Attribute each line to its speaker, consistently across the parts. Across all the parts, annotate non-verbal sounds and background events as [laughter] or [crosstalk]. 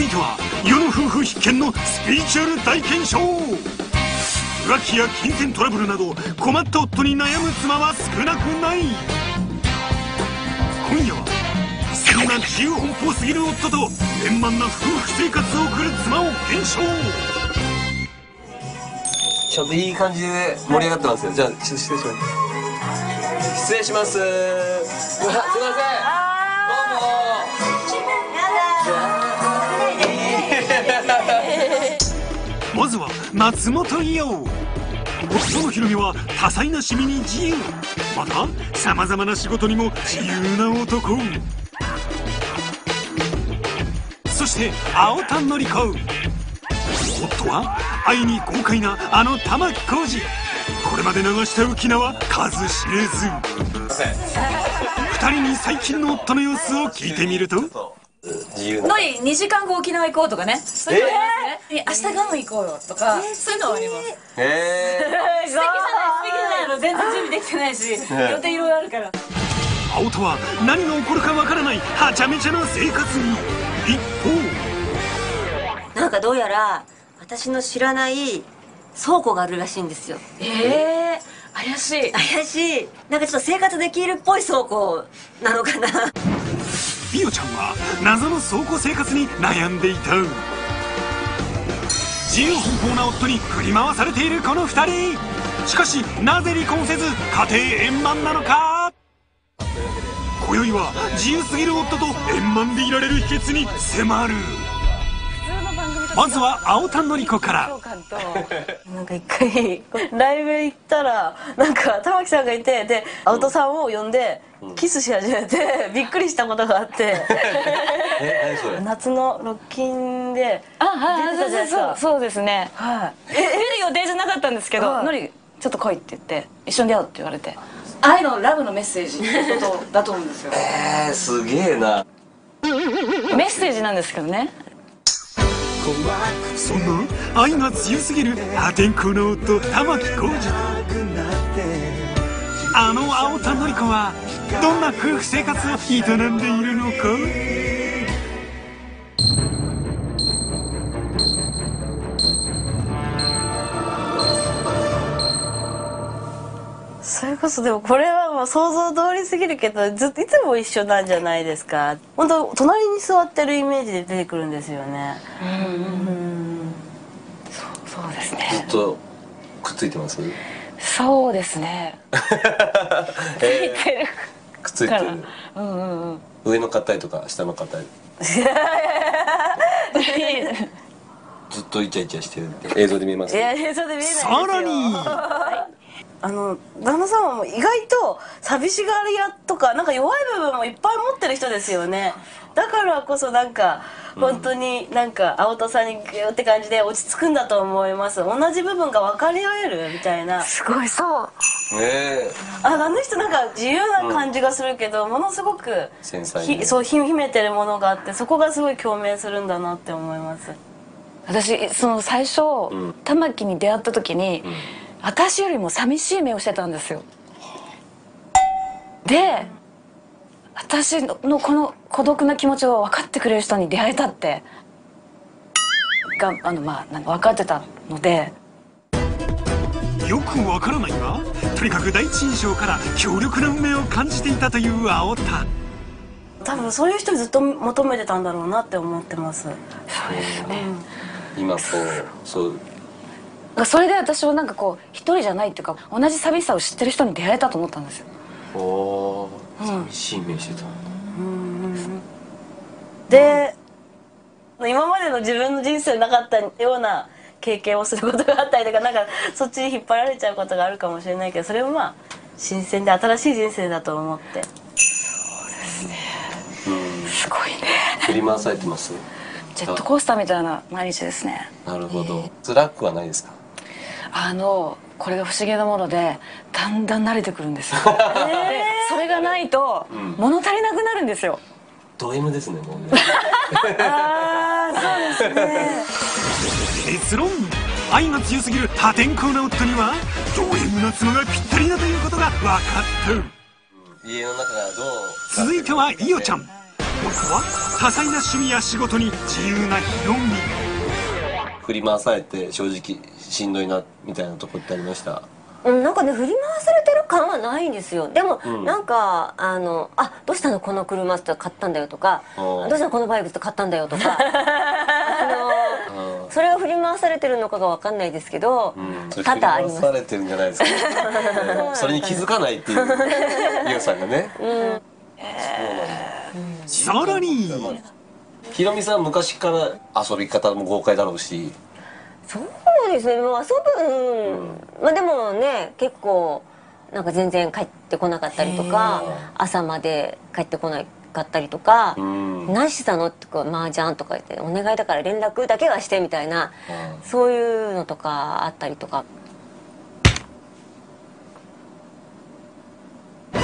Speaker 1: 続いては世の夫婦必見のスピリチュアル大検証浮気や金銭トラブルなど困った夫に悩む妻は少なくない。今夜はそんな自由奔放すぎる夫と円満な夫婦生活を送る妻を検証
Speaker 2: ちょっといい感じで盛り上がってますよ。じゃあちょっと失礼します。失礼しますすいません
Speaker 1: まずは松本伊代。夫のひろみは多彩な趣味に自由。またさまざまな仕事にも自由な男。そして青田のり子夫は愛に豪快なあの玉置浩二これまで流した浮き名は数知れず。二人に最近の夫の様子を聞いてみると。
Speaker 2: 自由な。
Speaker 3: のり2時間後沖縄行こうとかね。そういうのありますね、明日ガム行こうよとか、そういうのはあります。
Speaker 2: え
Speaker 3: 素敵じゃない素敵じゃないの。全然準備できてないし、予定いろいろあるから。
Speaker 1: 青田は何が起こるかわからないはちゃめちゃな生活に。一方。
Speaker 4: なんかどうやら私の知らない倉庫があるらしいんですよ。
Speaker 3: ええー、怪しい。
Speaker 4: 怪しい。なんかちょっと生活できるっぽい倉庫なのかな
Speaker 1: ビオちゃんは謎の倉庫生活に悩んでいた。自由奔放な夫に振り回されているこの2人。しかしなぜ離婚せず家庭円満なのか。今宵は自由すぎる夫と円満でいられる秘訣に迫る。まずは青田のり子から。
Speaker 5: なんか一回ライブ行ったらなんか玉木さんがいてで青戸さんを呼んでキスし始めて [laughs] びっくりしたことがあって。[laughs] 夏のロッキンで
Speaker 3: あはい
Speaker 5: 出てたじゃないですか。
Speaker 3: そうそうですね。
Speaker 5: はい。
Speaker 3: え出る予定じゃなかったんですけど
Speaker 5: はい。
Speaker 3: のりちょっと来いって言って一緒に出会うって言われて。愛のラブのメッセージってことだと思うんですよ。
Speaker 2: えー、すげえな。
Speaker 3: メッセージなんですけどね
Speaker 1: そんな愛が強すぎる破天荒の夫玉置浩二。あの青田のり子はどんな夫婦生活を営んでいるのか？
Speaker 5: それこそでもこれはもう想像通りすぎるけどずっといつも一緒なんじゃないですか？本当隣に座ってるイメージで出てくるんですよね。
Speaker 3: そうです
Speaker 2: ず
Speaker 3: ね
Speaker 2: っとくっついてます？
Speaker 3: そうですね。
Speaker 2: え
Speaker 3: 似てる。
Speaker 2: ー、くっついてる
Speaker 3: うんうんうん。
Speaker 2: 上の硬いとか下の硬い？[laughs] ずっとイチャイチャしてるって。映像で見えます？
Speaker 5: いや映像で見えない
Speaker 1: さらに
Speaker 5: あの旦那様も意外と寂しがり屋とかなんか弱い部分もいっぱい持ってる人ですよね。だからこそなんか本当になんか青戸さんにギューって感じで落ち着くんだと思います。同じ部分が分かり合えるみたいな。
Speaker 3: すごい。そう。
Speaker 2: え。
Speaker 5: ああの人なんか自由な感じがするけど、ものすごく
Speaker 2: 繊細ね
Speaker 5: ひそうひ秘めてるものがあってそこがすごい共鳴するんだなって思います。
Speaker 3: 私その最初、
Speaker 2: ん。
Speaker 3: 玉木に出会った時に、私よりも寂しい目をしてたんですよ。で私のこの孤独な気持ちを分かってくれる人に出会えたってがあのまあなんか分かってたので。
Speaker 1: よくわからないがとにかく第一印象から強力な運命を感じていたという青田。
Speaker 5: 多分そういう人ずっと求めてたんだろうなって思ってます。
Speaker 3: そうですね、
Speaker 2: 今こうそう
Speaker 3: それで私はなんかこう一人じゃないっていうか同じ寂しさを知ってる人に出会えたと思ったんですよ。
Speaker 2: おー寂しい目してた
Speaker 5: で今までの自分の人生なかったような経験をすることがあったりとかなんかそっちに引っ張られちゃうことがあるかもしれないけどそれもまあ新鮮で新しい人生だと思って。
Speaker 3: すごいね。
Speaker 2: 振り回されてます
Speaker 3: ジェットコースターみたいな毎日ですね。
Speaker 2: なるほど。辛くはないですか？
Speaker 3: あのこれが不思議なものでだんだん慣れてくるんですよ、[laughs] でそれがないと物足りなくなるんですよ。
Speaker 2: ド M ですねもうね。[laughs]
Speaker 5: ああそうですね。
Speaker 1: 結論愛が強すぎる破天荒な夫にはド M な妻がぴったりだということが分かった。
Speaker 2: 家の中がどう
Speaker 1: 続いては伊代ちゃん。とは多彩な趣味や仕事に自由なヒロミ。
Speaker 2: 振り回されて正直しんどいなみたいなとこってありました？
Speaker 4: うん、なんかね振り回されてる感はないんですよ。でも、
Speaker 2: うん。
Speaker 4: なんかあの「あどうしたのこの車」って買ったんだよとか「
Speaker 2: あ
Speaker 4: ど
Speaker 2: ー
Speaker 4: うしたのこのバイクって買ったんだよ」とか。[laughs] あのそれが振り回されてるのかが分かんないですけど、
Speaker 2: うん、それ
Speaker 4: 多々あり
Speaker 2: 振り
Speaker 4: ます
Speaker 2: 回されてるんじゃないですか、う [laughs] んそれに気づかないっていうゆうさんがね、
Speaker 1: さらに。
Speaker 2: ひろみさん昔から遊び方も豪快だろうし
Speaker 4: そうですね。もう遊ぶ、うん。まあでもね結構なんか全然帰ってこなかったりとか朝まで帰ってこなかったりとか
Speaker 2: う、ん。
Speaker 4: 何してたの？ってこう麻雀とか言ってお願いだから連絡だけはしてみたいなそういうのとかあったりとか。
Speaker 1: こ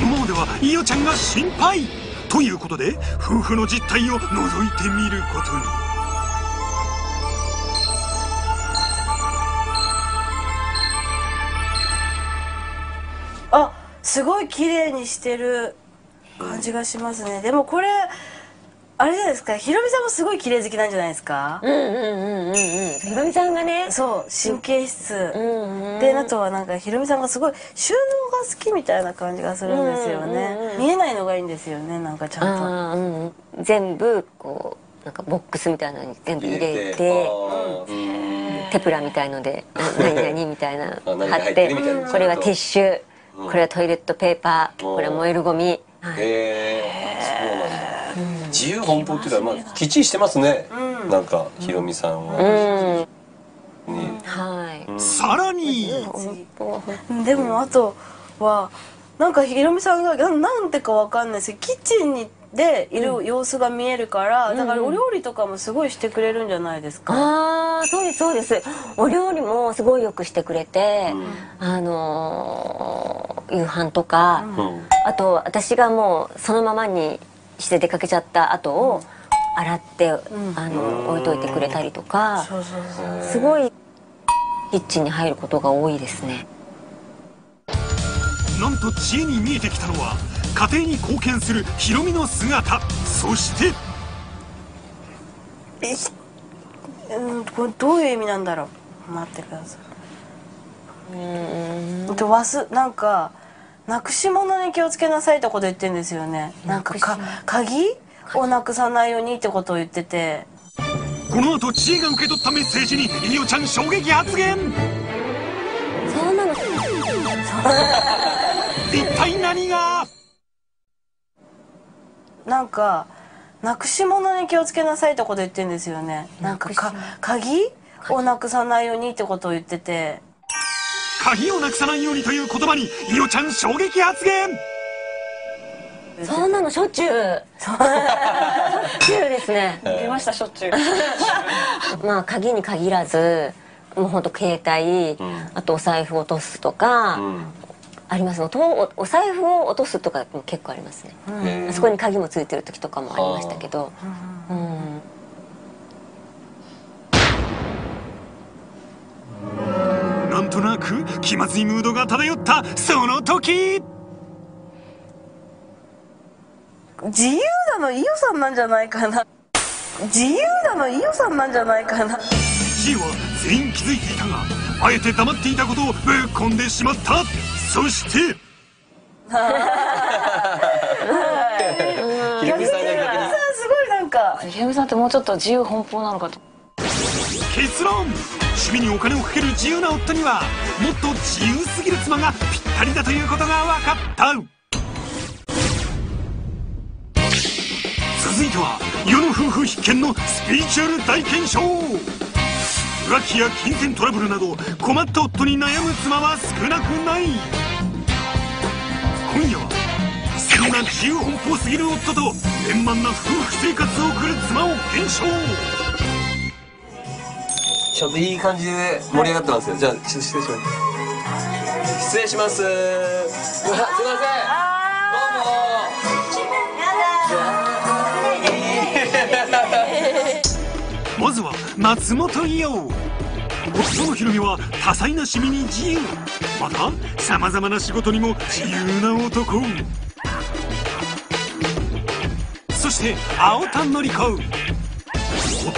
Speaker 1: のままでは伊代ちゃんが心配ということで夫婦の実態を覗いてみることに。
Speaker 5: あすごい綺麗にしてる感じがしますね。でもこれあれじゃないですかひろみさんもすごい綺麗好きなんじゃないですか？
Speaker 4: うんうんうんうんうんひろみさんがね。
Speaker 5: そう神経質。
Speaker 4: うんうん
Speaker 5: であとはなんかひろみさんがすごい収納が好きみたいな感じがするんですよ
Speaker 4: うんうん
Speaker 5: ね
Speaker 4: うん。
Speaker 5: 見えないのがいいんですよねなんかちゃん
Speaker 4: あーうんうん。全部こうなんかボックスみたいなのに全部入れて。テプラみたいのでな [laughs] 何々みたいな。貼って。これはティッシュ。
Speaker 2: うん。
Speaker 4: これはトイレットペーパー。
Speaker 2: うん。
Speaker 4: これは燃えるゴミ。はい。
Speaker 2: へえ自由奔放っていうかまあきっちりしてますね、
Speaker 5: うん。
Speaker 2: なんかひろみさん
Speaker 4: う
Speaker 2: は、
Speaker 4: はい。
Speaker 1: さらに。
Speaker 5: とでもあとはなんかひろみさんがななんてかわかんないですけどキッチンにでいる様子が見えるから、だからお料理とかもすごいしてくれるんじゃないですか、
Speaker 4: ああそうですそうです。お料理もすごいよくしてくれて、
Speaker 2: うん。
Speaker 4: あのー夕飯とか、
Speaker 2: うん。
Speaker 4: あと私がもうそのままにして出かけちゃった後を洗って、あの置いといてくれたりとかすごいキッチンに入ることが多いですね。
Speaker 1: なんと知恵に見えてきたのは家庭に貢献するヒロミの姿。そして
Speaker 5: うんこれどういう意味なんだろう。待ってください。うん。とわすなんかなくし物に気をつけなさいってこと言ってんですよね。なんかか鍵？をなくさないようにってことを言ってて。
Speaker 1: この後知恵が受け取ったメッセージに伊代ちゃん衝撃発言。
Speaker 4: そんなの。
Speaker 1: 一体何が？
Speaker 5: なんかなくし物に気をつけなさいってこと言ってんですよね。なんかか鍵？をなくさないようにってことを言ってて
Speaker 1: 鍵をなくさないようにという言葉に伊代ちゃん衝撃発言。
Speaker 4: そんなのしょっちゅう。しょっちゅうですね。
Speaker 3: 出ましたしょっちゅう。[laughs]
Speaker 4: まあ鍵に限らずもうほんと携帯、
Speaker 2: ん。
Speaker 4: あとお財布落とすとか、
Speaker 2: うん。
Speaker 4: あります。のとおお財布を落とすとかも結構ありますね、
Speaker 2: へー。
Speaker 4: あそこに鍵もついてる時とかもありましたけど。うん
Speaker 1: となく気まずいムードが漂ったその時。
Speaker 5: 自由なの伊代さんなんじゃないかな。自由なの伊代さんなんじゃないかな。
Speaker 1: 知恵は全員気づいていたがあえて黙っていたことをぶっ込んでしまった。そして。[laughs]
Speaker 2: ひろみさん
Speaker 5: すごいなんか。
Speaker 3: ひろみさんってもうちょっと自由奔放なのかと
Speaker 1: 結論。趣味にお金をかける自由な夫にはもっと自由すぎる妻がぴったりだということが分かった。続いては世の夫婦必見のスピリチュアル大検証浮気や金銭トラブルなど困った夫に悩む妻は少なくない。今夜はそんな自由奔放すぎる夫と円満な夫婦生活を送る妻を検証。
Speaker 2: ちょっといい感じで盛り上がってますよ。じゃあちょっと失礼します。失礼します。うわすいませんどう [laughs]
Speaker 1: まずは松本伊代。夫のひろみは多彩な趣味に自由。またさまざまな仕事にも自由な男。そして青田のり子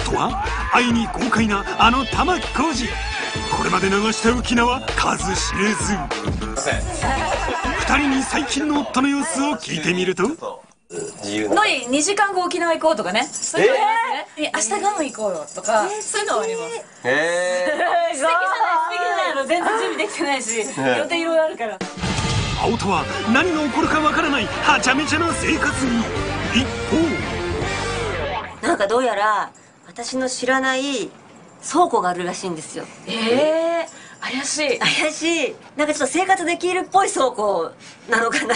Speaker 1: 夫は愛に豪快なあの玉置浩二。これまで流した浮き名は数知れず二人に最近の夫の様子を聞いてみると。
Speaker 3: のり2時間後沖縄行こうとかね。そういうのありますね、明日ガム行こうよとか、そういうのはあります。
Speaker 2: え
Speaker 3: 素敵じゃない素敵じゃな。いの全然準備できてないし、予定いろいろあるから。
Speaker 1: 青田は何が起こるかわからないはちゃめちゃな生活に。一方。
Speaker 4: なんかどうやら私の知らない倉庫があるらしいんですよ。
Speaker 3: ええー、怪しい。
Speaker 4: 怪しい。なんかちょっと生活できるっぽい倉庫なのかな。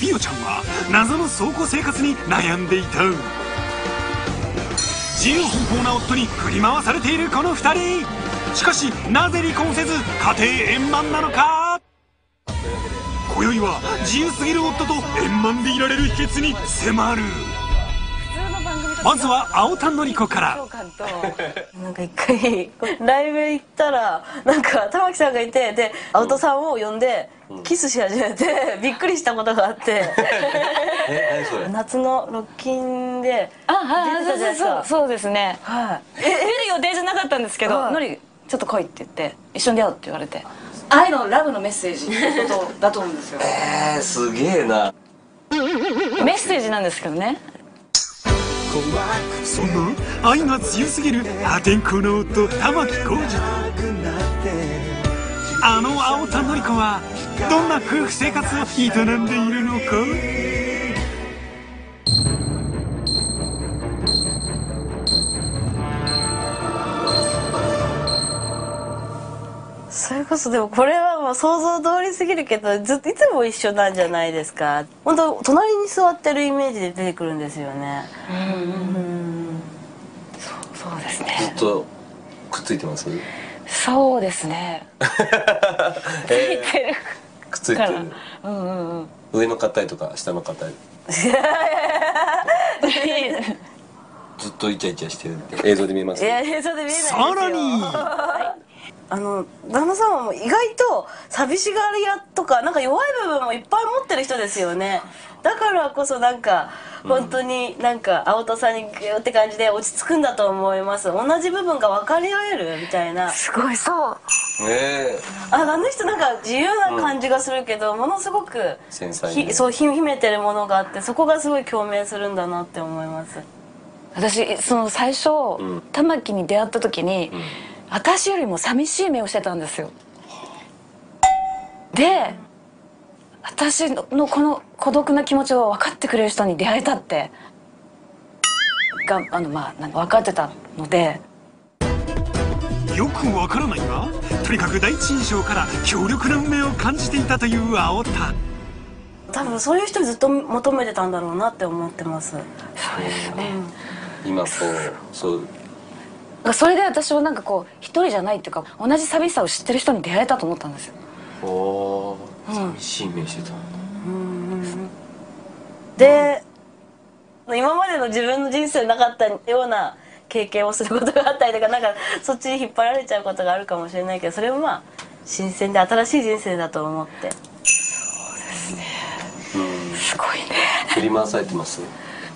Speaker 1: ビオちゃんは謎の倉庫生活に悩んでいた。自由奔放な夫に振り回されているこの二人。しかしなぜ離婚せず家庭円満なのか。今宵は自由すぎる夫と円満でいられる秘訣に迫るまずは青田のり子から。
Speaker 5: なんか一回ライブ行ったらなんか玉木さんがいてで青戸さんを呼んでキスし始めて [laughs] びっくりしたことがあって。夏のロッキンで
Speaker 3: あはい
Speaker 5: 出てたじゃないですか。
Speaker 3: そうそうですね。
Speaker 5: はい。
Speaker 3: え出る予定じゃなかったんですけど
Speaker 5: はい。
Speaker 3: のりちょっと来いって言って一緒に出会うって言われて。愛のラブのメッセージってことだと思うんですよ。
Speaker 2: えー、すげえな。
Speaker 3: メッセージなんですけどね
Speaker 1: そんな愛が強すぎる破天荒の夫玉置浩二。あの青田のり子はどんな夫婦生活を営んでいるのか？
Speaker 5: こそでもこれはもう想像通りすぎるけどずっといつも一緒なんじゃないですか。本当隣に座ってるイメージで出てくるんですよね。
Speaker 3: そうです
Speaker 2: ず
Speaker 3: ね
Speaker 2: っとくっついてます？
Speaker 3: そうですね。
Speaker 2: え
Speaker 3: 似てる。
Speaker 2: ー、くっついてる
Speaker 3: うんうんうん。
Speaker 2: 上の硬いとか下の硬い？[laughs] ずっとイチャイチャしてるって。映像で見えます？
Speaker 5: いや映像で見えない
Speaker 1: さらに
Speaker 5: あの旦那様も意外と寂しがり屋とかなんか弱い部分もいっぱい持ってる人ですよね。だからこそなんか本当になんか青戸さんにギューって感じで落ち着くんだと思います。同じ部分が分かり合えるみたいな。
Speaker 3: すごい。そう。
Speaker 2: え。
Speaker 5: ああの人なんか自由な感じがするけど、ものすごく
Speaker 2: 繊細に
Speaker 5: ひそうひ秘めてるものがあってそこがすごい共鳴するんだなって思います。
Speaker 3: 私その最初、
Speaker 2: ん。
Speaker 3: 玉木に出会った時に、私よりも寂しい目をしてたんですよ。で私のこの孤独な気持ちを分かってくれる人に出会えたってがあのまあなんか分かってたので。
Speaker 1: よくわからないがとにかく第一印象から強力な運命を感じていたという青田。
Speaker 5: 多分そういう人ずっと求めてたんだろうなって思ってます。
Speaker 3: そうですね、
Speaker 2: 今こうそう
Speaker 3: それで私はなんかこう一人じゃないっていうか同じ寂しさを知ってる人に出会えたと思ったんですよ。
Speaker 2: おー寂しい目してた
Speaker 5: で今までの自分の人生なかったような経験をすることがあったりとかなんかそっちに引っ張られちゃうことがあるかもしれないけどそれもまあ新鮮で新しい人生だと思って。
Speaker 3: すごいね。
Speaker 2: 振り回されてます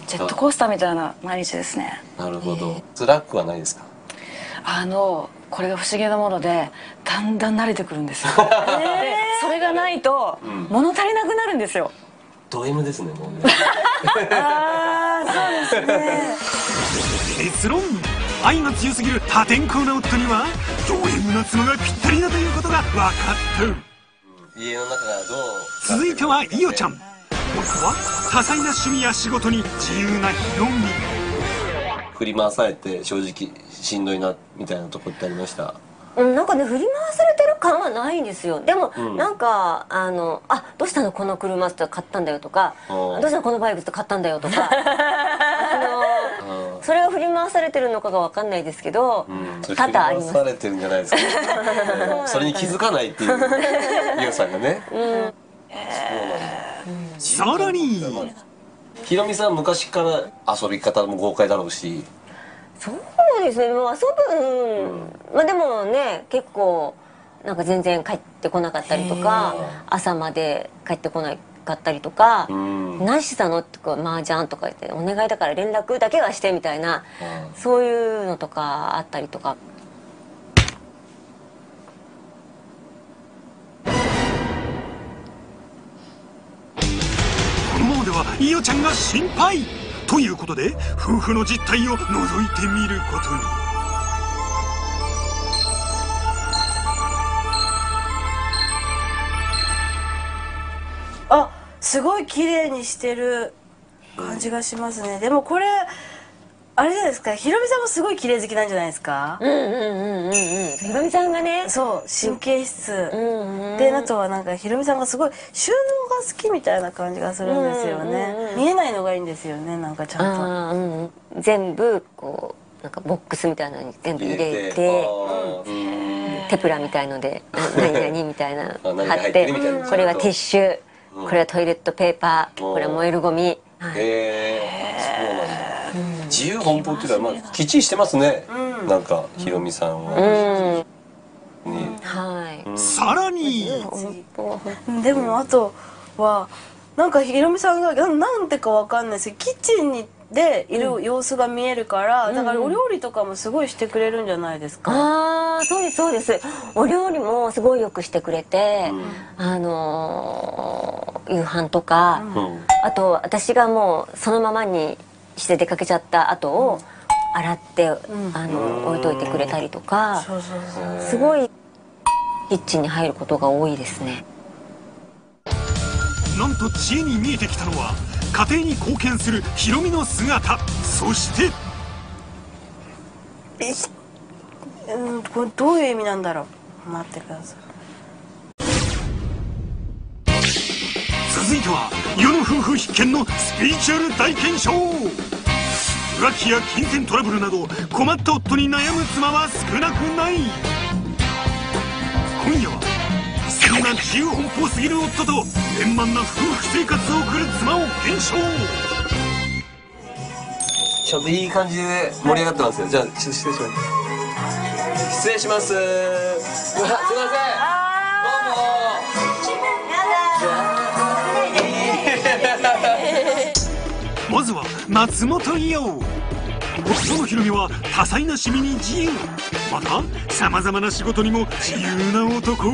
Speaker 3: ジェットコースターみたいな毎日ですね。
Speaker 2: なるほど。辛くはないですか？
Speaker 3: あのこれが不思議なものでだんだん慣れてくるんですよ、[laughs] でそれがないと物足りなくなるんですよ。
Speaker 2: ド M ですねもうね。[laughs]
Speaker 5: ああそうですね。
Speaker 1: 結論愛が強すぎる破天荒な夫にはド M な妻がぴったりだということが分かった。
Speaker 2: 家の中がどう
Speaker 1: 続いては伊代ちゃん。夫は多彩な趣味や仕事に自由なヒロミ
Speaker 2: 振り回されて正直しんどいなみたいなとこってありました？
Speaker 4: うん、なんかね振り回されてる感はないんですよ。でも、
Speaker 2: うん。
Speaker 4: なんかあの「あどうしたのこの車」って買ったんだよとか「
Speaker 2: おー。
Speaker 4: どうしたのこのバイクって買ったんだよ」とか [laughs] あのそれが振り回されてるのかが分かんないですけど、
Speaker 2: うん、それ
Speaker 4: 多々あり
Speaker 2: 振り
Speaker 4: ます
Speaker 2: 回されてるんじゃないですか、[laughs] うん。それに気づかないっていう伊代さんがね。
Speaker 1: さらに
Speaker 2: ひろみさん昔から遊び方も豪快だろうし。
Speaker 4: そうですね。もう遊ぶ、うん。まあでもね結構なんか全然帰ってこなかったりとか朝まで帰ってこなかったりとか
Speaker 2: うん「
Speaker 4: 何してたの?」ってこう「麻雀」とか言って「お願いだから連絡だけはして」みたいなそういうのとかあったりとか。
Speaker 1: 伊代ちゃんが心配。ということで夫婦の実態を覗いてみることに。
Speaker 5: あすごい綺麗にしてる感じがしますね。でもこれあれじゃないですかひろみさんもすごい綺麗好きなんじゃないですか、
Speaker 4: うんうんうんうんうん。ひろみさんがね。
Speaker 5: そう神経質、
Speaker 4: うんうん
Speaker 5: であとはなんかひろみさんがすごい収納が好きみたいな感じがするんですよね、
Speaker 4: うんうんうん
Speaker 5: 見えないのがいいんですよねなんかちゃんと。
Speaker 4: うんうん全部こうなんかボックスみたいなのに全部入れ
Speaker 2: あ
Speaker 4: てテプラみたいのでな [laughs] 何々みたいな。貼って。これはティッシュ。
Speaker 2: うん。
Speaker 4: これはトイレットペーパー。
Speaker 2: うん。
Speaker 4: これは燃えるゴミ。はい。
Speaker 2: へえそうなんだ自由奔放っていうかまあきっちりしてますね。なんかひろみさん
Speaker 4: う
Speaker 2: は
Speaker 4: はい。
Speaker 1: さらに。
Speaker 5: でもあとはなんかひろみさんがななんてかわかんないですけどキッチンにでいる様子が見えるから、だからお料理とかもすごいしてくれるんじゃないですか、
Speaker 4: ああそうですそうです。お料理もすごいよくしてくれてあのー夕飯とか
Speaker 2: うん。
Speaker 4: あと私がもうそのままにして出かけちゃった後を洗って、あの置いといてくれたりとかすごいキッチンに入ることが多いですね。
Speaker 1: なんと知恵に見えてきたのは家庭に貢献するヒロミの姿。そして
Speaker 5: うん、これどういう意味なんだろう。待ってください
Speaker 1: 続いては世の夫婦必見のスピリチュアル体験ショー。浮気や金銭トラブルなど困った夫に悩む妻は少なくない。今夜はそんな自由奔放すぎる夫と円満な夫婦生活を送る妻を検証。
Speaker 2: ちょっといい感じで盛り上がってますよ。じゃあちょっと失礼します。失礼します。すいません
Speaker 1: まずは松本伊代。夫のヒロミは多彩な趣味に自由。またさまざまな仕事にも自由な男。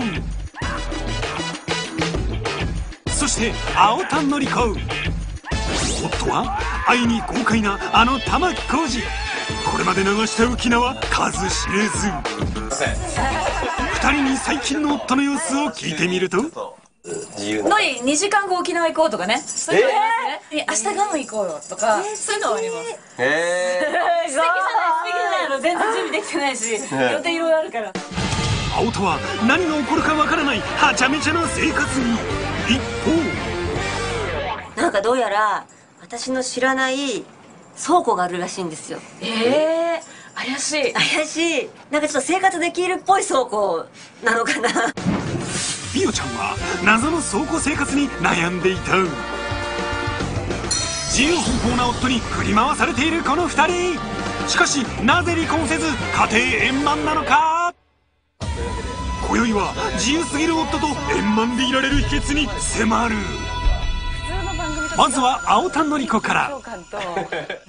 Speaker 1: そして青田のり子夫は愛に豪快なあの玉置浩二。これまで流した浮き名は数知れず。二人に最近の夫の様子を聞いてみると
Speaker 2: 自由な。
Speaker 3: のり2時間後沖縄行こうとかね。そういうのありますね、明日ガム行こうよとか、そういうのはあります。素
Speaker 2: へえ
Speaker 3: 敵じゃない素敵じゃないの。全然準備できてないし予定いろいろあるから。
Speaker 1: 青田は何が起こるかわからないはちゃめちゃな生活に。一方。
Speaker 4: なんかどうやら私の知らない倉庫があるらしいんですよ。
Speaker 3: ええ怪しい。
Speaker 4: 怪しい。なんかちょっと生活できるっぽい倉庫なのかな。
Speaker 1: ピヨちゃんは謎の倉庫生活に悩んでいた。自由奔放な夫に振り回されているこの2人。しかしなぜ離婚せず家庭円満なのか。今宵は自由すぎる夫と円満でいられる秘訣に迫る。まずは青田のり子から。[laughs]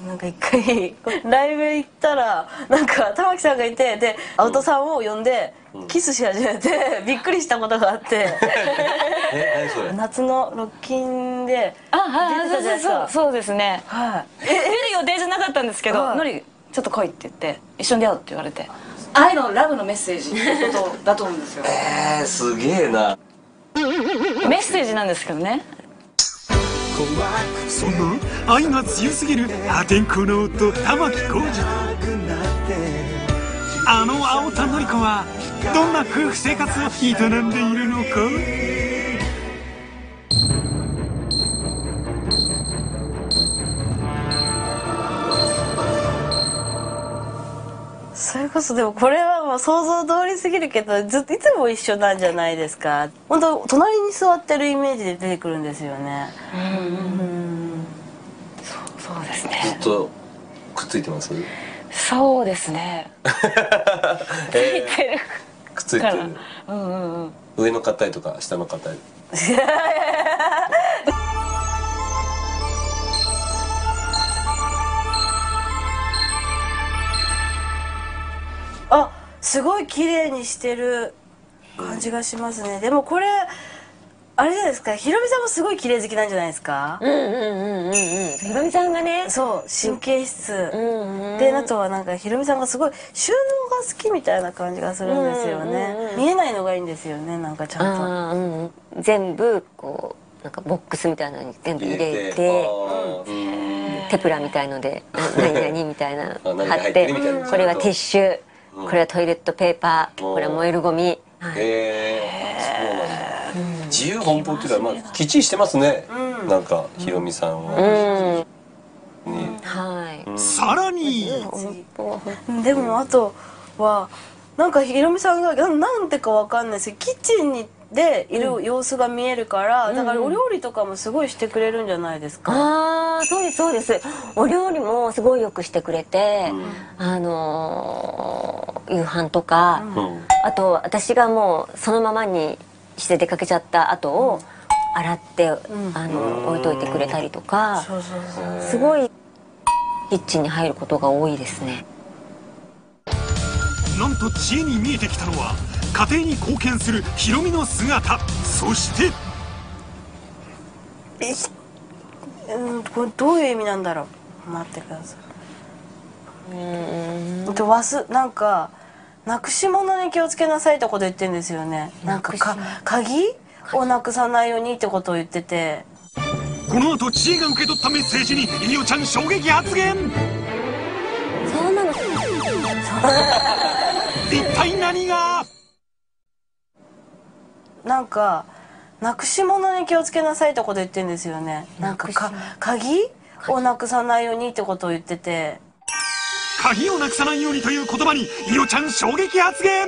Speaker 5: なんか一回ライブ行ったらなんか玉木さんがいてで青戸さんを呼んでキスし始めて [laughs] びっくりしたことがあって。夏のロッキンで
Speaker 3: あはい
Speaker 5: 出てたじゃないですか。
Speaker 3: そうそうそうですね。
Speaker 5: はい。
Speaker 3: 出る予定じゃなかったんですけど
Speaker 5: はい「
Speaker 3: のりちょっと来い」って言って「一緒に出会おう」って言われて。愛のラブのメッセージってことだと思うんですよ。[laughs]
Speaker 2: えー、すげえな。
Speaker 3: メッセージなんですけどね
Speaker 1: そんな愛が強すぎる破天荒な夫玉置浩二。あの青田のり子はどんな夫婦生活を営んでいるのか？
Speaker 5: それこそでもこれはもう想像通りすぎるけどずっといつも一緒なんじゃないですか。本当隣に座ってるイメージで出てくるんですよね。
Speaker 3: そうです
Speaker 2: ずっ
Speaker 3: ね
Speaker 2: とくっついてます？
Speaker 3: そうですね。[laughs]
Speaker 2: えーくっついてる。
Speaker 3: うんうんうん。
Speaker 2: 上の方とか下の方
Speaker 5: あ [laughs] すごい綺麗にしてる感じがしますね。でもこれあれじゃないですか。ひろみさんもすごい綺麗好きなんじゃないですか。
Speaker 4: うんうんうんうんうんひろみさんがね。
Speaker 5: そう神経質。
Speaker 4: うんうん
Speaker 5: であとはなんかひろみさんがすごい収納が好きみたいな感じがするんですよ
Speaker 4: うんうん
Speaker 5: ね
Speaker 4: うん。
Speaker 5: 見えないのがいいんですよねなんかちゃん
Speaker 4: あーうんうん。全部こうなんかボックスみたいなのに全部入れてテプラみたいので「な何々」みたいな貼ってこれはティッシュ。
Speaker 2: うん
Speaker 4: これはトイレットペーパー
Speaker 2: うん。
Speaker 4: これは燃えるゴミ。はい。
Speaker 2: へえそうなんだ。自由奔放っていうかまあきっちりしてますね。
Speaker 5: うん。
Speaker 2: なんかひろみさん
Speaker 4: う
Speaker 2: は
Speaker 4: ん。
Speaker 2: ね。
Speaker 4: はい。
Speaker 1: さらに。
Speaker 5: でもあとはなんかひろみさんがななんでかわかんないですけどキッチンにでいる様子が見えるから、だからお料理とかもすごいしてくれるんじゃないですか、
Speaker 4: ああそうですそうです。お料理もすごいよくしてくれて、あのー夕飯とか、
Speaker 2: うん。
Speaker 4: あと私がもうそのままにして出かけちゃった後を洗って、あの置いといてくれたりとか
Speaker 5: そうそうそう。
Speaker 4: すごいキッチンに入ることが多いですね。
Speaker 1: なんと知恵に見えてきたのは家庭に貢献するヒロミの姿。そして。
Speaker 5: えひうんこれどういう意味なんだろう。待ってください。うん。と忘なんかなくし物に気をつけなさいってこと言ってんですよね。なんかか鍵？をなくさないようにってことを言ってて。
Speaker 1: この後知恵が受け取ったメッセージにいおちゃん衝撃発言。
Speaker 4: そうなの。
Speaker 1: 一体何が？
Speaker 5: なんかなくし物に気をつけなさいってこと言ってんですよね。なんかか鍵？をなくさないようにってことを言ってて。
Speaker 1: 鍵をなくさないようにという言葉にいおちゃん衝撃発言。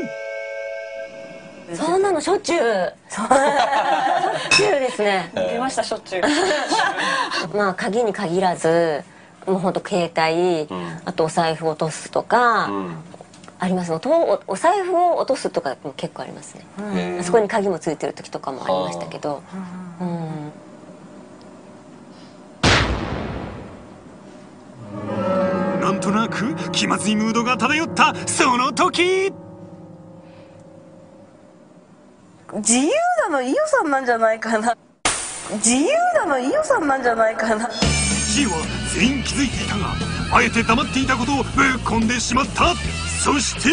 Speaker 4: そうなのしょっちゅう。しょっちゅうですね。
Speaker 3: 出ましたしょっちゅう。[laughs]
Speaker 4: まあ鍵に限らずもうほんと携帯、あとお財布落とすとか、
Speaker 2: うん
Speaker 4: あります。おとおお財布を落とすとかも結構ありますね、
Speaker 2: へー
Speaker 4: あそこに鍵もついてる時とかもありましたけど、うん。
Speaker 1: なんとなく気まずいムードが漂ったその時。
Speaker 5: 自由なのイオさんなんじゃないかな。自由なのイオさんなんじゃないかな。
Speaker 1: 知恵は全員気づいていたがあえて黙っていたことをぶっ込んでしまったそして。
Speaker 2: ひ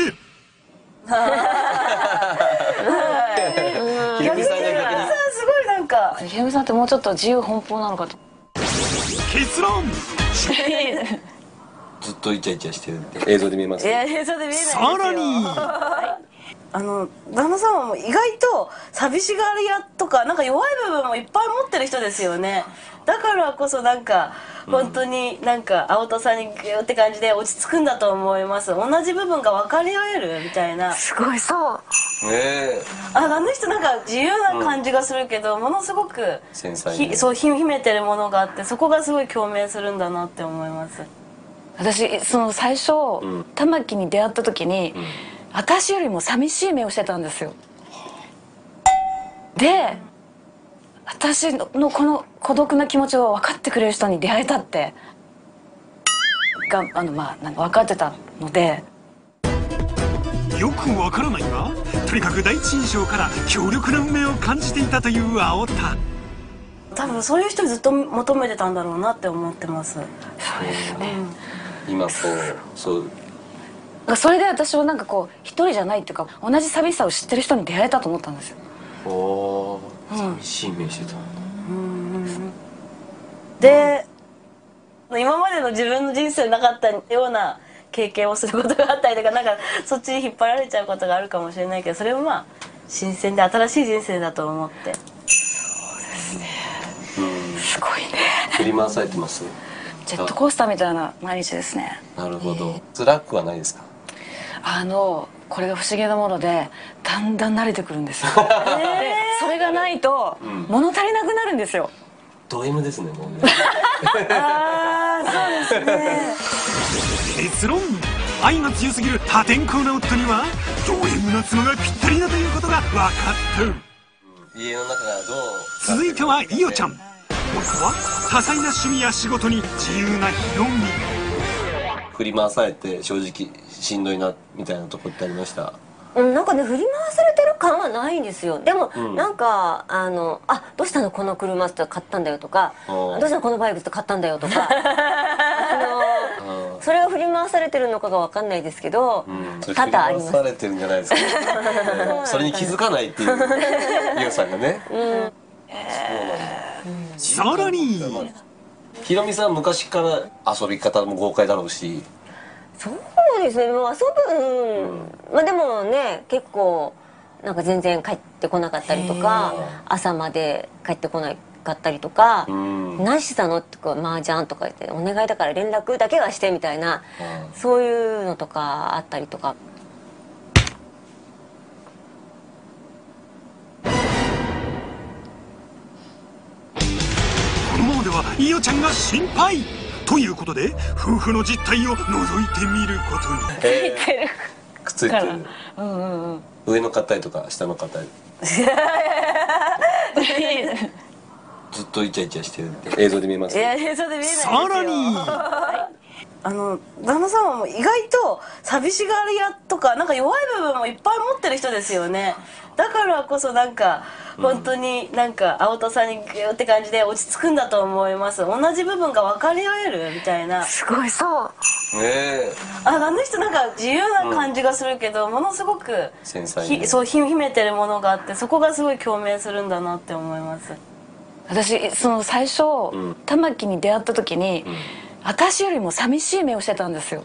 Speaker 2: ろみさんが逆に。
Speaker 5: すごいなんか。
Speaker 3: ひろみさんってもうちょっと自由奔放なのかと。
Speaker 1: 結論。[laughs]
Speaker 2: ずっとイチャイチャしてるって映像で見えます？
Speaker 5: いや映像で見えない
Speaker 1: さ
Speaker 5: よ。
Speaker 1: らに。
Speaker 5: あの旦那様も意外と寂しがり屋とかなんか弱い部分もいっぱい持ってる人ですよね。だからこそなんか本当になんか青戸さんにギューって感じで落ち着くんだと思います。同じ部分が分かり合える？みたいな。
Speaker 3: すごい。そう。
Speaker 2: ねえ。
Speaker 5: ああの人なんか自由な感じがするけど、ものすごく
Speaker 2: 繊細に。
Speaker 5: ひそう秘めてるものがあってそこがすごい共鳴するんだなって思います。
Speaker 3: 私その最初、
Speaker 2: ん。
Speaker 3: 玉木に出会った時に、私よりも寂しい目をしてたんですよ。で私のこの孤独な気持ちを分かってくれる人に出会えたって。があのまあなんか分かってたので。
Speaker 1: よくわからないがとにかく第一印象から強力な運命を感じていたという青田。
Speaker 5: 多分そういう人ずっと求めてたんだろうなって思ってます。
Speaker 2: 今こうそう。
Speaker 3: なんかそれで私はなんかこう一人じゃないっていうか同じ寂しさを知ってる人に出会えたと思ったんですよ。
Speaker 2: おー寂しい目してた
Speaker 5: で今までの自分の人生なかったような経験をすることがあったりとかなんかそっちに引っ張られちゃうことがあるかもしれないけどそれはまあ新鮮で新しい人生だと思って。
Speaker 3: すごいね。
Speaker 2: 振り回されてます？
Speaker 3: ジェットコースターみたいな毎日ですね。
Speaker 2: なるほど。辛くはないですか？
Speaker 3: あのこれが不思議なものでだんだん慣れてくるんですよ、[laughs] でそれがないと
Speaker 2: ん。
Speaker 3: 物足りなくなるんですよ。
Speaker 2: ド M ですねもうね。[laughs]
Speaker 5: ああそうですね。
Speaker 1: 結論。愛が強すぎる破天荒な夫にはド M な妻がぴったりだということが分かった。
Speaker 2: 家の中がどう
Speaker 1: 続いては伊代ちゃん。夫は多彩な趣味や仕事に自由なヒロミ
Speaker 2: 振り回されて正直しんどいなみたいなとこってありました？
Speaker 4: うん、なんかね振り回されてる感はないんですよ。でも、
Speaker 2: うん。
Speaker 4: なんかあの「あどうしたの？この車」って買ったんだよとか「
Speaker 2: おー。
Speaker 4: どうしたの？このバイクって買ったんだよ」とか。[laughs] あのそれが振り回されてるのかが分かんないですけど、
Speaker 2: うん、それ
Speaker 4: 多々あり
Speaker 2: 振り
Speaker 4: ます
Speaker 2: 回されてるんじゃないですか、う [laughs] んそれに気づかないっていう [laughs] 伊代さんがね。
Speaker 1: さらに
Speaker 2: ひろみさん昔から遊び方も豪快だろうし。
Speaker 4: そうですね。もう遊ぶ、うん。まあでもね結構なんか全然帰ってこなかったりとか朝まで帰ってこなかったりとか
Speaker 2: う、ん。
Speaker 4: 何してたの？ってこう麻雀とか言って「お願いだから連絡だけはして」みたいなそういうのとかあったりとか
Speaker 1: は伊代ちゃんが心配。ということで夫婦の実態を覗いてみることに。
Speaker 2: えーくっついてる。
Speaker 3: うんうんうん。
Speaker 2: 上の方とか下の方 [laughs] ずっとイチャイチャしてるって映像で見えます？
Speaker 5: いや映像で見えないですよ。
Speaker 1: さらに
Speaker 5: あの旦那様も意外と寂しがり屋とかなんか弱い部分もいっぱい持ってる人ですよね。だからこそなんか本当になんか青戸さんにギューって感じで落ち着くんだと思います。同じ部分が分かり合えるみたいな。
Speaker 4: すごい。そう。
Speaker 2: ねえ。
Speaker 5: ああの人なんか自由な感じがするけど、ものすごく
Speaker 2: 繊細に。
Speaker 5: ひそう秘めてるものがあってそこがすごい共鳴するんだなって思います。
Speaker 3: 私その最初、
Speaker 2: ん。
Speaker 3: 玉木に出会った時に、私よりも寂しい目をしてたんですよ。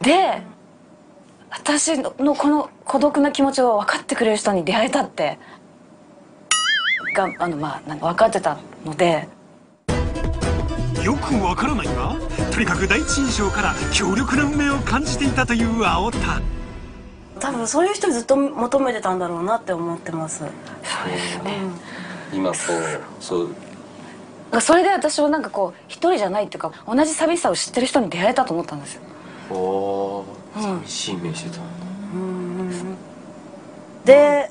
Speaker 3: で私のこの孤独な気持ちを分かってくれる人に出会えたってがあのまあ分かってたので。
Speaker 1: よくわからないがとにかく第一印象から強力な運命を感じていたという青田。
Speaker 5: 多分そういう人ずっと求めてたんだろうなって思ってます。
Speaker 2: 今こうそう
Speaker 3: それで私はなんかこう一人じゃないっていうか同じ寂しさを知ってる人に出会えたと思ったんですよ。
Speaker 2: おー寂しい目してた。
Speaker 5: で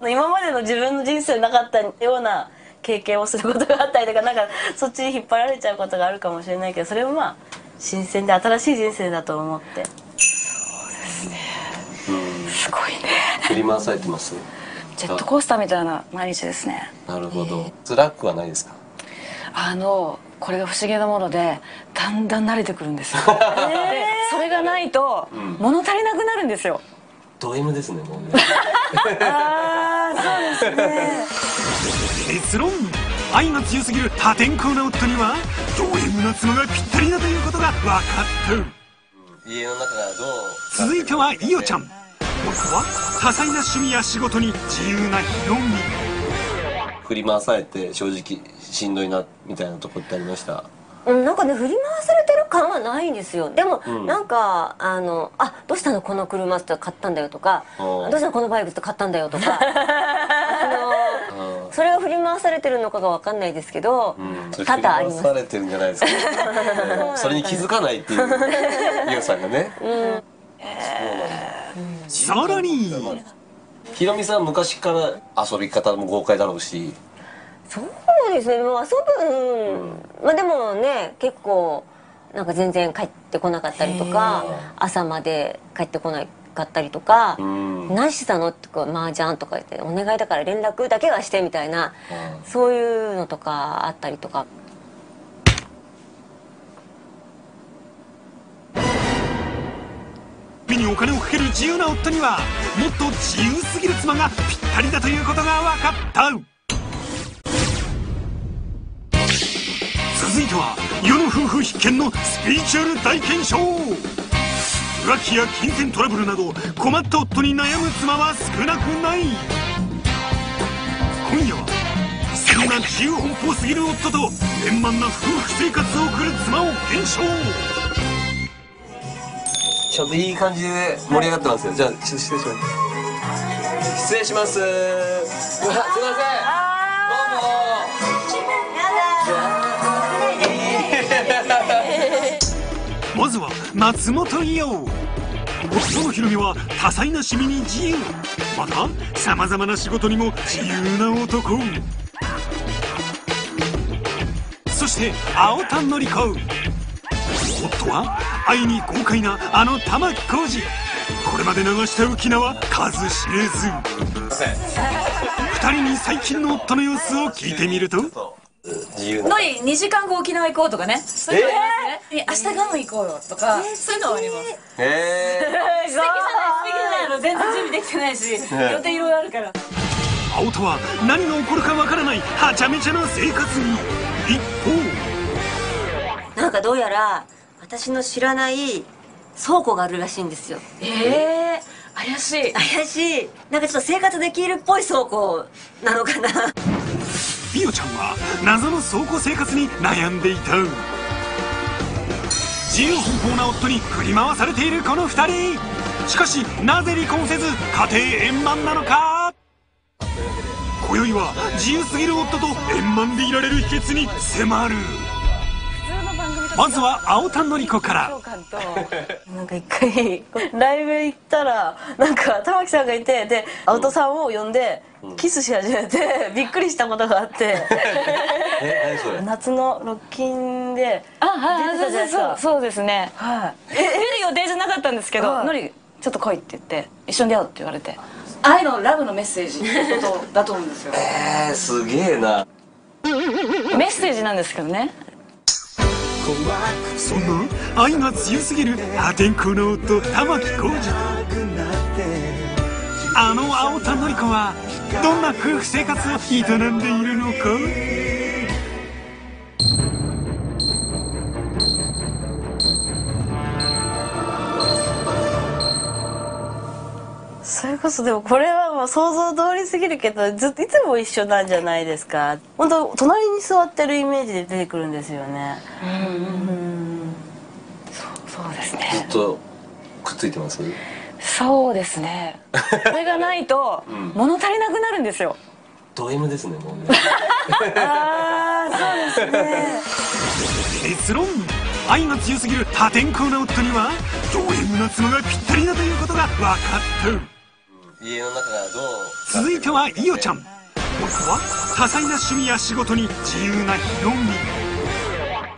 Speaker 5: 今までの自分の人生になかったような経験をすることがあったりとかなんかそっちに引っ張られちゃうことがあるかもしれないけどそれはまあ新鮮で新しい人生だと思って。
Speaker 3: すごいね
Speaker 2: 振り回されてます
Speaker 3: ジェットコースターみたいな毎日ですね。
Speaker 2: なるほど。辛くはないですか？
Speaker 3: あのこれが不思議なものでだんだん慣れてくるんですよ、[laughs] でそれがないと
Speaker 2: ん。
Speaker 3: 物足りなくなるんですよ。
Speaker 2: ド M ですねもうね。[laughs]
Speaker 5: ああそうですね。
Speaker 1: 結論。愛が強すぎる破天荒な夫にはド M な妻がぴったりだということが分かった。
Speaker 2: 家の中がどう
Speaker 1: 続いては伊代ちゃん。夫は多彩な趣味や仕事に自由なヒロミ
Speaker 2: 振り回されて正直しんどいなみたいなとこってありました？
Speaker 4: うん、なんかね振り回されてる感はないんですよ。でも、
Speaker 2: うん。
Speaker 4: なんかあの「あどうしたの？この車」って買ったんだよとか「
Speaker 2: おー。
Speaker 4: どうしたの？このバイクって買ったんだよ」とか [laughs] あのそれが振り回されてるのかが分かんないですけど、
Speaker 2: うん。それ
Speaker 4: 多
Speaker 2: 振り回
Speaker 4: 々あります。
Speaker 2: されてるんじゃないですか、[laughs] うん。それに気づかないっていう [laughs] 伊代さんがね。
Speaker 1: さらに
Speaker 2: ひろみさん昔から遊び方も豪快だろうし。
Speaker 4: そうですね。もう遊ぶ、うん。まあでもね結構なんか全然帰ってこなかったりとか朝まで帰ってこなかったりとか
Speaker 2: う、ん。
Speaker 4: 何してたのってこう麻雀とか言って「お願いだから連絡だけはして」みたいなそういうのとかあったりとか
Speaker 1: 身にお金をかける自由な夫にはもっと自由すぎる妻がぴったりだということが分かった。続いては世の夫婦必見のスピリチュアル大検証浮気や金銭トラブルなど困った夫に悩む妻は少なくない。今夜はそんな自由奔放すぎる夫と円満な夫婦生活を送る妻を検証。
Speaker 2: ちょっといい感じで盛り上がってますよ。じゃあちょっと失礼します。失礼します。うわすいません。どうも
Speaker 1: まずは松本伊代。夫のヒロミは多彩な趣味に自由。またさまざまな仕事にも自由な男。そして青田のり子。夫は愛に豪快なあの玉置浩二これまで流した浮き名は数知れず。二人に最近の夫の様子を聞いてみると。
Speaker 2: 自由な
Speaker 3: のり2時間後沖縄行こうとかね。そういうのありますね、明日ガム行こうよとか、そういうのはあります。
Speaker 2: へ
Speaker 3: 素敵じゃない素敵じゃないの。全然準備できてないし、予定いろいろあるから。
Speaker 1: 青田は何が起こるかわからないはちゃめちゃな生活に。一方。
Speaker 4: なんかどうやら私の知らない倉庫があるらしいんですよ。
Speaker 3: ええー、怪しい。
Speaker 4: 怪しい。なんかちょっと生活できるっぽい倉庫なのかな。
Speaker 1: ビオちゃんは謎の倉庫生活に悩んでいた。自由奔放な夫に振り回されているこの二人。しかしなぜ離婚せず家庭円満なのか。今宵は自由すぎる夫と円満でいられる秘訣に迫るまずは青田のり子から。[laughs]
Speaker 5: なんか一回ライブ行ったらなんか玉木さんがいてで青戸さんを呼んでキスし始めて [laughs] びっくりしたことがあって。夏のロッキンで
Speaker 3: あはい
Speaker 5: 出てたじゃないですか。
Speaker 3: そうそうそうですね。
Speaker 5: はい。
Speaker 3: 出る予定じゃなかったんですけど
Speaker 5: はい。
Speaker 3: のりちょっと来いって言って一緒に出会うって言われて。愛のラブのメッセージってことだと思うんですよ。
Speaker 2: えー、すげえな。
Speaker 3: メッセージなんですけどね
Speaker 1: そんな愛が強すぎる破天荒な夫玉置浩二。あの青田のり子はどんな夫婦生活を営んでいるのか？
Speaker 5: それこそでもこれはもう想像通りすぎるけどずっといつも一緒なんじゃないですか。本当隣に座ってるイメージで出てくるんですよね。
Speaker 3: そうです
Speaker 2: ずっ
Speaker 3: ね
Speaker 2: とくっついてます？
Speaker 3: そうですね。これがないと物足りなくなるんですよ。
Speaker 2: ド M ですねもうね。
Speaker 5: ああそうですね。
Speaker 1: 結論。愛が強すぎる破天荒な夫にはド M な妻がぴったりだということが分かった
Speaker 2: 家の中がどう
Speaker 1: 続いては伊代ちゃん。夫は多彩な趣味や仕事に自由なヒロミ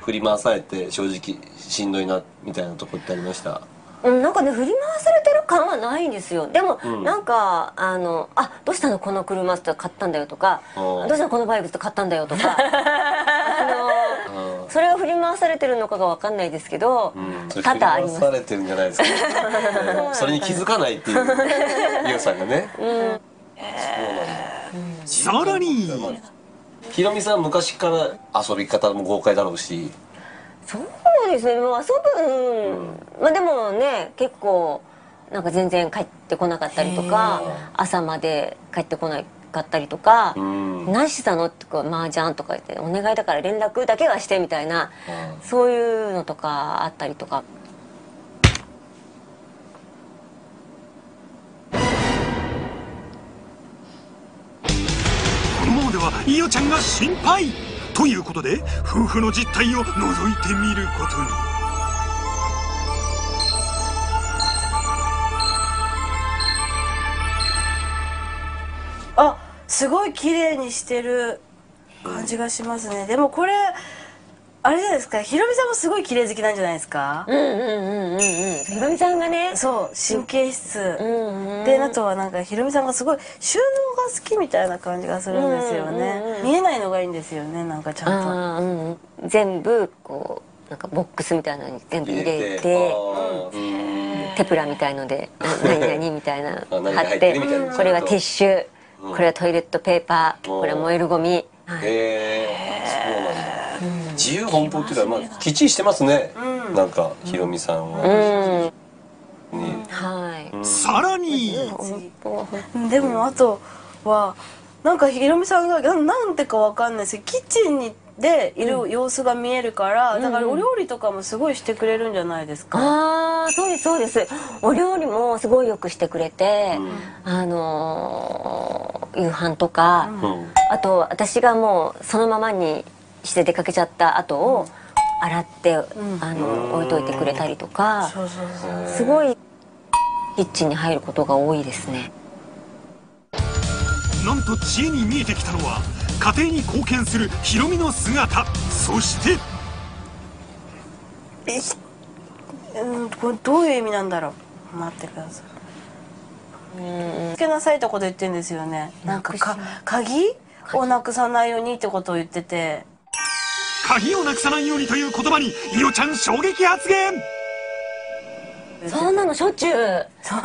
Speaker 2: 振り回されて正直しんどいなみたいなとこってありました？
Speaker 4: うん、なんかね振り回されてる感はないんですよ。でも、
Speaker 2: うん。
Speaker 4: なんかあの「あどうしたのこの車」って買ったんだよとか「
Speaker 2: うん。
Speaker 4: どうしたのこのバイクって買ったんだよ」とか。[laughs] あのそれが振り回されてるのかが分かんないですけど、
Speaker 2: うん、
Speaker 4: 多々あります。
Speaker 2: 振り回されてるんじゃないですか、うん。それに気づかないっていう [laughs] 伊代さんがね。
Speaker 1: さらに。
Speaker 2: ひろみさん昔から遊び方も豪快だろうし。
Speaker 4: そうですね。もう遊ぶ、まあでもね結構なんか全然帰ってこなかったりとか朝まで帰ってこなかったりとか
Speaker 2: う、ん
Speaker 4: 何してたの？ってこう麻雀とか言ってお願いだから連絡だけはしてみたいなそういうのとかあったりとか。
Speaker 1: このままでは伊代ちゃんが心配。ということで夫婦の実態を覗いてみることに
Speaker 5: すごい綺麗にしてる感じがしますね。でもこれあれじゃないですか。ひろみさんもすごい綺麗好きなんじゃないですか？
Speaker 4: うんうんうんうんうんひろみさんがね。
Speaker 5: そう神経質。
Speaker 4: うんうん
Speaker 5: であとはなんかひろみさんがすごい収納が好きみたいな感じがするんですよ
Speaker 4: うんうん
Speaker 5: ね
Speaker 4: うん。
Speaker 5: 見えないのがいいんですよねなんかちゃんと。
Speaker 4: うんうん全部こうなんかボックスみたいなのに全部入れて。テプラみたいのでな [laughs] 何々みたいな貼っ
Speaker 2: て。
Speaker 4: これはティッシュ。
Speaker 2: うん
Speaker 4: これはトイレットペーパー
Speaker 2: うん。
Speaker 4: これは燃えるゴミ。はい。
Speaker 2: へえそうなんだ。自由奔放っていうかまあきっちりしてますね。なんかひろみさん
Speaker 4: う
Speaker 2: は
Speaker 4: はい。
Speaker 1: さらに。
Speaker 5: でもあとはなんかひろみさんがななんてかわかんないですけどキッチンにでいる様子が見えるから、だからお料理とかもすごいしてくれるんじゃないですか、
Speaker 4: ああそうですそうです。お料理もすごいよくしてくれて、
Speaker 2: うん。
Speaker 4: あのー夕飯とか、
Speaker 2: うん。
Speaker 4: あと私がもうそのままにして出かけちゃった後を洗って、あの置いといてくれたりとか
Speaker 5: そうそうそう
Speaker 4: すごいキッチンに入ることが多いですね。
Speaker 1: なんと知恵に見えてきたのは家庭に貢献するヒロミの姿。そして。
Speaker 5: うんこれどういう意味なんだろう。待ってください。つけなさいってこと言ってんですよね。なんかか鍵？をなくさないようにってことを言ってて。
Speaker 1: 鍵をなくさないようにという言葉にいおちゃん衝撃発言
Speaker 4: そんなのしょっちゅう。しょっ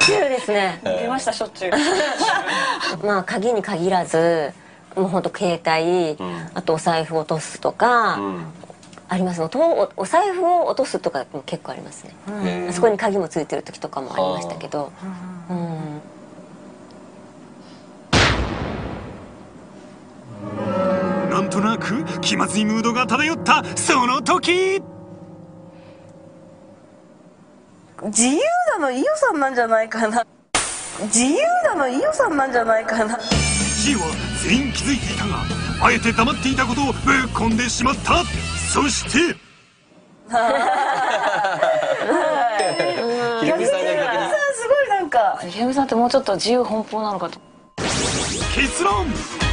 Speaker 4: ちゅうですね。
Speaker 3: 出ましたしょっちゅう。[laughs]
Speaker 4: まあ鍵に限らずもうほんと携帯、あとお財布落とすとか、あります。のとおお財布を落とすとかも結構ありますね、
Speaker 2: へー。
Speaker 4: あそこに鍵もついてる時とかもありましたけど、うん。
Speaker 1: なんとなく気まずいムードが漂ったその時
Speaker 5: 自由なの伊代さんなんじゃないかな。自由なの伊代さんなんじゃないかな。
Speaker 1: ジーは全員気づいていたがあえて黙っていたことをぶっ込んでしまった。そして。[laughs]
Speaker 2: ひろみさんが逆に。
Speaker 5: さあすごいなんか。
Speaker 3: ひろみさんってもうちょっと自由奔放なのかと。
Speaker 1: 結論。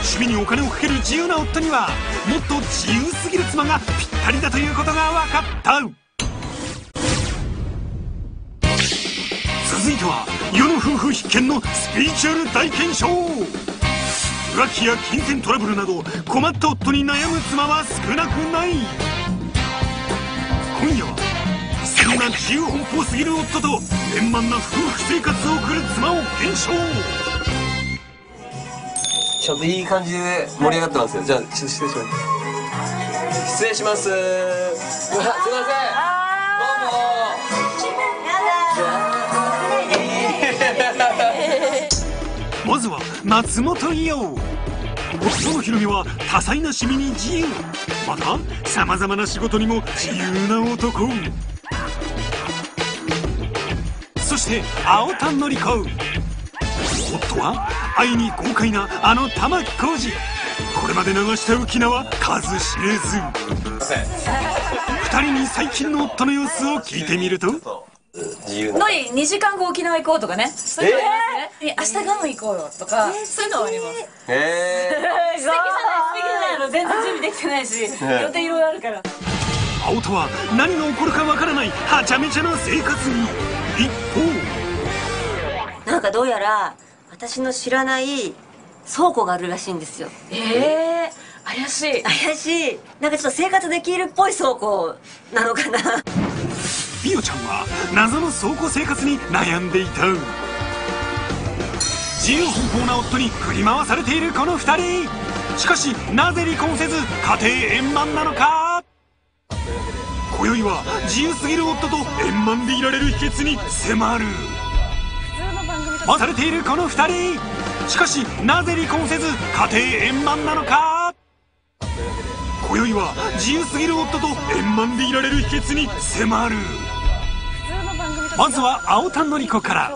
Speaker 1: 趣味にお金をかける自由な夫にはもっと自由すぎる妻がぴったりだということが分かった続いては世の夫婦必見のスピリチュアル大検証浮気や金銭トラブルなど困った夫に悩む妻は少なくない。今夜はそんな自由奔放すぎる夫と円満な夫婦生活を送る妻を検証。
Speaker 2: ちょっといい感じで盛り上がってますよ。じゃあちょっと失礼します。失礼します。すいません。
Speaker 1: まずは松本伊代。夫のヒロミは多彩な趣味に自由。またさまざまな仕事にも自由な男。そして青田のり子。夫は愛に豪快なあの玉置浩二。これまで流した浮き名は数知れず。
Speaker 2: うません。
Speaker 1: 二人に最近の夫の様子を聞いてみると
Speaker 2: 自由な。
Speaker 3: のり2時間後沖縄行こうとかね。そういうのありますね、明日ガム行こうよとか、そういうのはあります。素敵。
Speaker 2: へえ
Speaker 3: じゃない素敵じゃないの。[laughs] 全然準備できてないし予定いろいろあるから。
Speaker 1: 青田は何が起こるかわからないはちゃめちゃな生活に。一方。
Speaker 4: なんかどうやら私の知らない倉庫があるらしいんですよ。
Speaker 3: ええー、怪しい。
Speaker 4: 怪しい。なんかちょっと生活できるっぽい倉庫なのかな
Speaker 1: ビオちゃんは謎の倉庫生活に悩んでいた。自由奔放な夫に振り回されているこの二人。しかしなぜ離婚せず家庭円満なのか。今宵は自由すぎる夫と円満でいられる秘訣に迫る。回されているこの二人。しかしなぜ離婚せず家庭円満なのか。今宵は自由すぎる夫と円満でいられる秘訣に迫る。まずは青田のり子から。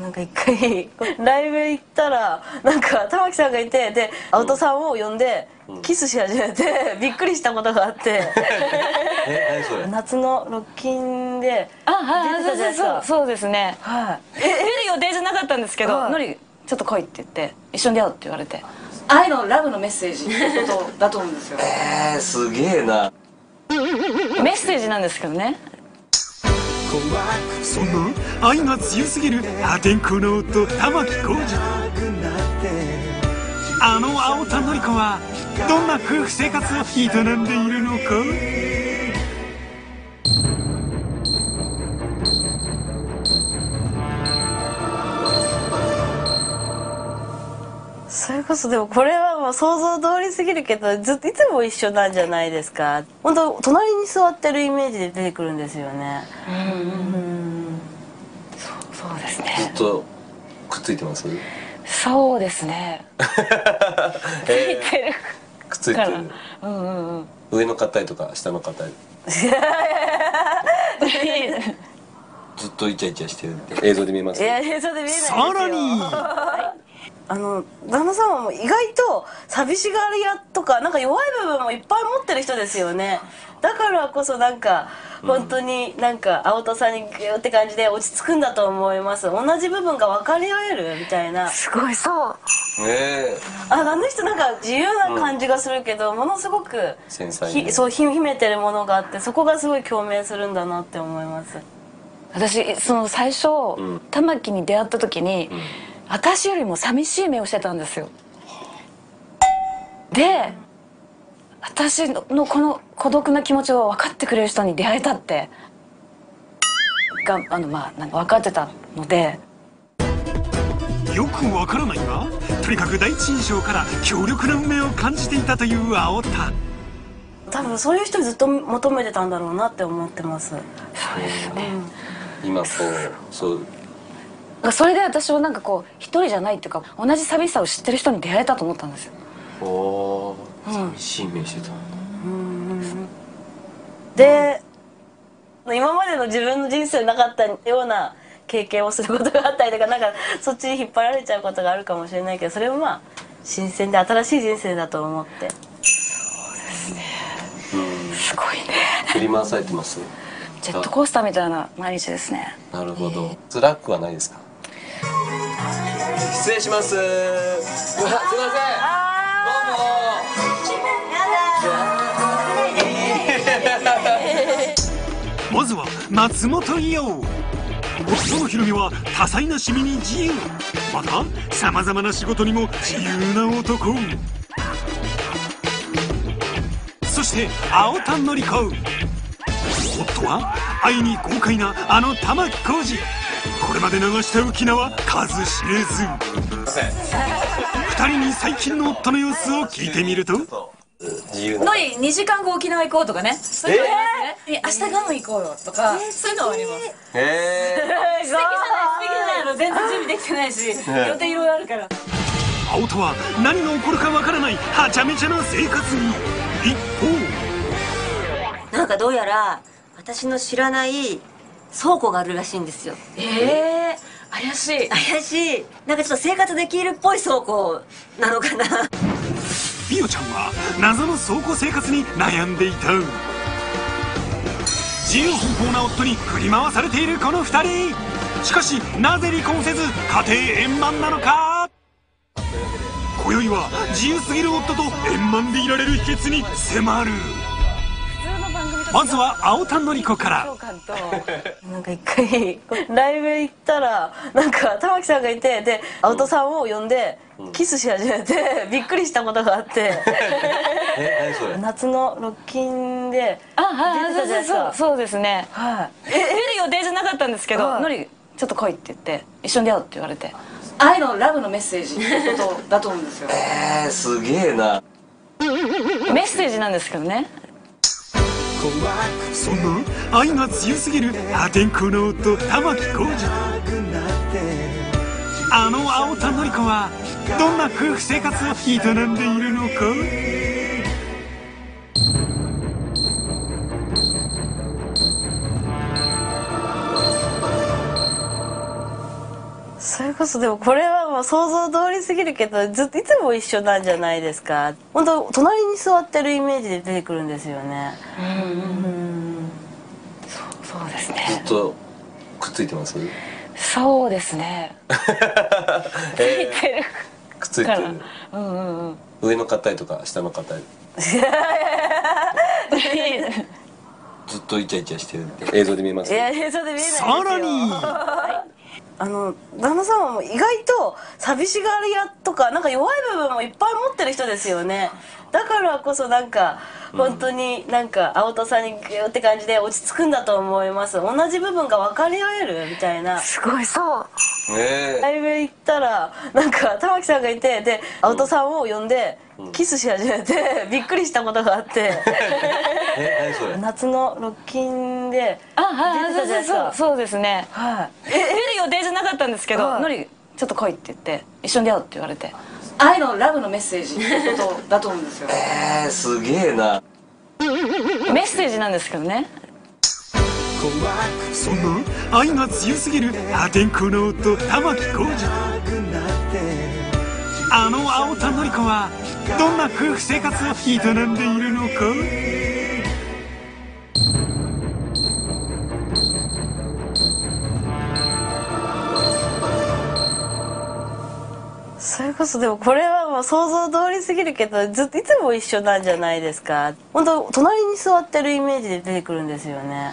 Speaker 5: なんか一回ライブ行ったらなんか玉木さんがいてで青戸さんを呼んでキスし始めて [laughs] びっくりしたことがあって。夏のロッキンで
Speaker 3: あはい
Speaker 5: 出てたじゃないですか。
Speaker 3: そうそうですね。
Speaker 5: はい。
Speaker 3: 出る予定じゃなかったんですけど
Speaker 5: はい「
Speaker 3: のりちょっと来い」って言って一緒に出会うって言われて。愛のラブのメッセージってことだと思うんですよ。[laughs]
Speaker 2: えー、すげえな。
Speaker 3: メッセージなんですけどね
Speaker 1: そんな愛が強すぎる破天荒な夫玉置浩二。あの青田のり子はどんな夫婦生活を営んでいるのか？
Speaker 5: それこそでもこれはもう想像通りすぎるけどずっといつも一緒なんじゃないですか。本当隣に座ってるイメージで出てくるんですよね。
Speaker 3: そうです
Speaker 2: ず
Speaker 3: ね
Speaker 2: っとくっついてます？
Speaker 3: そうですね。つい
Speaker 2: え
Speaker 3: てる
Speaker 2: ー、くっついてる。
Speaker 3: うんうんうん。
Speaker 2: 上の方とか下の方 [laughs] ずっとイチャイチャしてるって。映像で見えます？
Speaker 5: いや映像で見えないですよ。
Speaker 1: さらに
Speaker 5: あの旦那様も意外と寂しがり屋とかなんか弱い部分もいっぱい持ってる人ですよね。だからこそなんか本当になんか青戸さんにギューって感じで落ち着くんだと思います。同じ部分が分かり合えるみたいな。
Speaker 3: すごいそう。
Speaker 2: ねえ。
Speaker 5: ああの人なんか自由な感じがするけど、ものすごく
Speaker 2: 繊細に
Speaker 5: ひそうひ秘めてるものがあってそこがすごい共鳴するんだなって思います。
Speaker 3: 私その最初、
Speaker 2: ん。
Speaker 3: 玉木に出会った時に、私よりも寂しい目をしてたんですよ。で私のこの孤独な気持ちを分かってくれる人に出会えたってがあのまあなんか分かってたので。
Speaker 1: よくわからないがとにかく第一印象から強力な運命を感じていたという青田。
Speaker 5: 多分そういう人ずっと求めてたんだろうなって思ってます。
Speaker 3: そうですね、
Speaker 2: 今こうそう
Speaker 3: それで私はなんかこう一人じゃないっていうか同じ寂しさを知ってる人に出会えたと思ったんですよ。
Speaker 2: おー寂しい目してた、
Speaker 5: で今までの自分の人生なかったような経験をすることがあったりとかなんかそっちに引っ張られちゃうことがあるかもしれないけどそれもまあ新鮮で新しい人生だと思って。
Speaker 3: すごいね。
Speaker 2: 振り回されてます
Speaker 3: ジェットコースターみたいな毎日ですね。
Speaker 2: なるほど、辛くはないですか？失礼します。うわすいません。どう
Speaker 1: まずは松本伊代。夫のひろみは多彩な趣味に自由。またさまざまな仕事にも自由な男。そして青田のり子夫は愛に豪快なあの玉置浩二これまで流した浮き名は数知れず二人に最近の夫の様子を聞いてみると。
Speaker 2: 自由な
Speaker 3: のり2時間後沖縄行こうとかね。そういうのありますね。明日ガム行こうよとかそういうのはあります。
Speaker 2: え
Speaker 3: 素敵じゃない素敵じゃないの。全然準備できてないし予定いろいろあるから。
Speaker 1: 青田は何が起こるかわからないはちゃめちゃな生活に。一方。
Speaker 4: なんかどうやら私の知らない倉庫があるらしいんですよ。
Speaker 3: ええ怪しい。
Speaker 4: 怪しい。なんかちょっと生活できるっぽい倉庫なのかな。
Speaker 1: ビオちゃんは謎の倉庫生活に悩んでいた。自由奔放な夫に振り回されているこの二人。しかしなぜ離婚せず家庭円満なのか。今宵は自由すぎる夫と円満でいられる秘訣に迫るまずは青田のり子から。
Speaker 5: なんか一回ライブ行ったらなんか玉木さんがいてで青戸さんを呼んでキスし始めて [laughs] びっくりしたことがあって。夏のロッキンで
Speaker 3: あはい
Speaker 5: 出てたじゃないですか。
Speaker 3: そうそうですね。
Speaker 5: はい。
Speaker 3: え出る予定じゃなかったんですけど
Speaker 5: はい。
Speaker 3: のりちょっと来いって言って一緒に出会うって言われて。愛のラブのメッセージってことだと思うんですよ。
Speaker 2: えー、すげえな。
Speaker 3: メッセージなんですけどね
Speaker 1: そんな愛が強すぎる破天荒な夫玉置浩二。あの青田のり子はどんな夫婦生活を営んでいるのか？
Speaker 5: こそでもこれはもう想像通りすぎるけどずっといつも一緒なんじゃないですか。本当隣に座ってるイメージで出てくるんですよね。
Speaker 3: そうです
Speaker 2: ず
Speaker 3: ね
Speaker 2: っとくっついてます？
Speaker 3: そうですね。[laughs]
Speaker 2: え
Speaker 3: 似てる。
Speaker 2: ー、くっついてる
Speaker 3: うんうんうん。
Speaker 2: 上の硬いとか下の硬い？[laughs] ずっとイチャイチャしてるって。映像で見えます？
Speaker 5: いやいやそれで見えないですよ。
Speaker 1: さらに
Speaker 5: あの旦那様も意外と寂しがり屋とかなんか弱い部分もいっぱい持ってる人ですよね。だからこそなんか本当になんか青戸さんにギューって感じで落ち着くんだと思います。同じ部分が分かり合えるみたいな。
Speaker 3: すごい。そう。
Speaker 2: ね
Speaker 5: ライブ行ったらなんか玉木さんがいてで青戸さんを呼んでキスし始めて [laughs] びっくりしたことがあって。夏のロッキンで
Speaker 3: あはい
Speaker 5: 出てたじゃないですか。
Speaker 3: そうですね。
Speaker 5: はい。
Speaker 3: え出る予定じゃなかったんですけど
Speaker 5: はい。
Speaker 3: のりちょっと来いって言って一緒に出会うって言われて愛のラブのメッセージってことだと思うんですよ。
Speaker 2: えー、すげえな。
Speaker 3: メッセージなんですけどね。
Speaker 1: そんな愛が強すぎる破天荒な夫玉置浩二。あの青田のり子はどんな夫婦生活を営んでいるのか？
Speaker 5: こそでもこれはもう想像通りすぎるけどずっといつも一緒なんじゃないですか。本当隣に座ってるイメージで出てくるんですよね。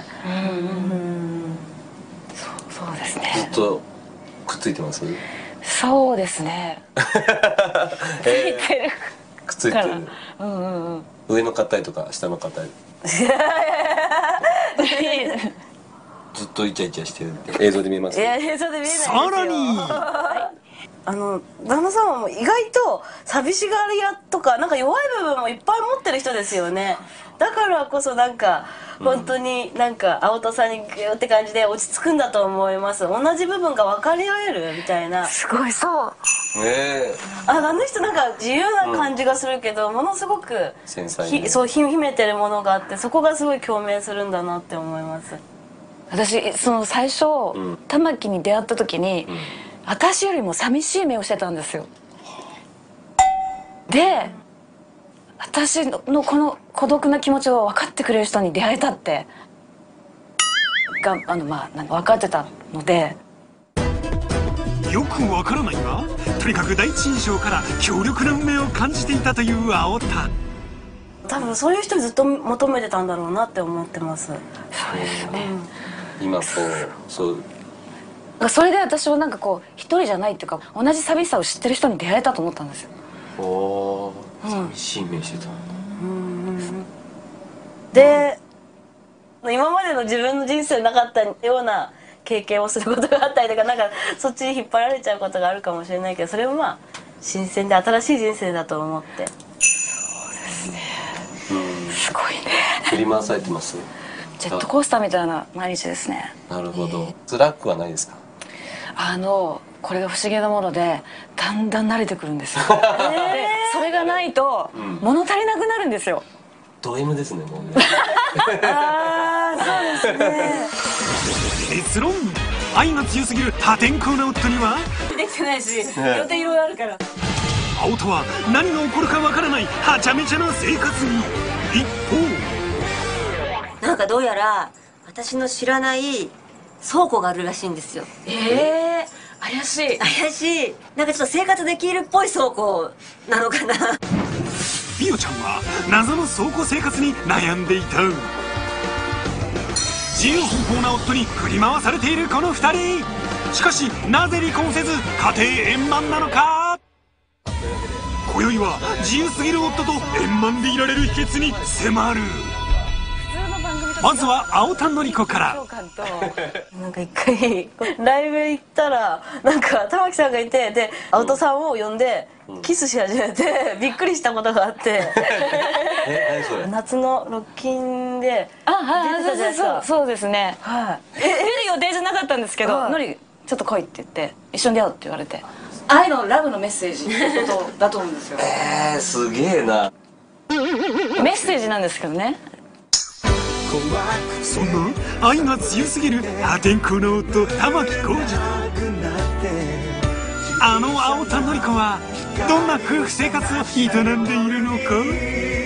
Speaker 3: そうですね。
Speaker 2: ずっとくっついてます？
Speaker 3: そうですね。ついてる。
Speaker 2: くっついてる
Speaker 3: うんうんうん。
Speaker 2: 上の方とか下の方 [laughs] ずっとイチャイチャしてるって。映像で見えます？
Speaker 5: いや映像で見えないですよ。
Speaker 1: さらに
Speaker 5: あの旦那様も意外と寂しがり屋とかなんか弱い部分もいっぱい持ってる人ですよね。だからこそなんか本当になんか青田さんにギューって感じで落ち着くんだと思います。同じ部分が分かり合えるみたいな。
Speaker 3: すごいそう。
Speaker 2: ねえ。
Speaker 5: ああの人なんか自由な感じがするけど、ものすごく
Speaker 2: 繊細に
Speaker 5: ひそうひ秘めてるものがあってそこがすごい共鳴するんだなって思います。
Speaker 3: 私その最初、
Speaker 2: ん。
Speaker 3: 玉木に出会った時に、私よりも寂しい目をしてたんですよ。で私のこの孤独な気持ちを分かってくれる人に出会えたってがあのまあなんか分かってたので。
Speaker 1: よくわからないがとにかく第一印象から強力な運命を感じていたという青田。
Speaker 5: 多分そういう人ずっと求めてたんだろうなって思ってます。
Speaker 3: そうですね、
Speaker 2: 今こうそう
Speaker 3: それで私はなんかこう一人じゃないっていうか同じ寂しさを知ってる人に出会えたと思ったんですよ。
Speaker 2: おー寂しい目してた
Speaker 5: で今までの自分の人生なかったような経験をすることがあったりとかなんかそっちに引っ張られちゃうことがあるかもしれないけどそれもまあ新鮮で新しい人生だと思って。
Speaker 3: すごいね。
Speaker 2: 振り回されてます
Speaker 3: ジェットコースターみたいな毎日ですね。
Speaker 2: なるほど。辛くはないですか？
Speaker 3: あのこれが不思議なものでだんだん慣れてくるんですよ、でそれがないと物足りなくなるんですよ。
Speaker 2: ド M ですねもうね。[laughs]
Speaker 5: ああそうですね。
Speaker 1: 結論。愛が強すぎる破天荒な夫には？
Speaker 5: できてないし予定いろいろあるから。
Speaker 1: 青田は何が起こるかわからないはちゃめちゃな生活に。一方。
Speaker 4: なんかどうやら私の知らない倉庫があるらしいんですよ。
Speaker 3: ええ怪しい。
Speaker 4: 怪しい。なんかちょっと生活できるっぽい倉庫なのかな。
Speaker 1: ビオちゃんは謎の倉庫生活に悩んでいた。自由奔放な夫に振り回されているこの二人。しかしなぜ離婚せず家庭円満なのか。今宵は自由すぎる夫と円満でいられる秘訣に迫るまずは青田のり子から。[laughs]
Speaker 5: なんか一回ライブ行ったらなんか玉木さんがいてで青田さんを呼んでキスし始めてびっくりしたことがあって。[laughs] 夏のロッキンで
Speaker 3: あはい
Speaker 5: 出てたじゃないですか。
Speaker 3: そうそうそうですね。
Speaker 5: はい。
Speaker 3: え出る予定じゃなかったんですけど
Speaker 5: はい「
Speaker 3: のりちょっと来い」って言って「一緒に出よう」って言われて。愛のラブのメッセージってことだと思うんですよ。[laughs]
Speaker 2: えー、すげえな。
Speaker 3: メッセージなんですけどね
Speaker 1: そんな愛が強すぎる破天荒な夫玉置浩二。あの青田典子はどんな夫婦生活を営んでいるのか？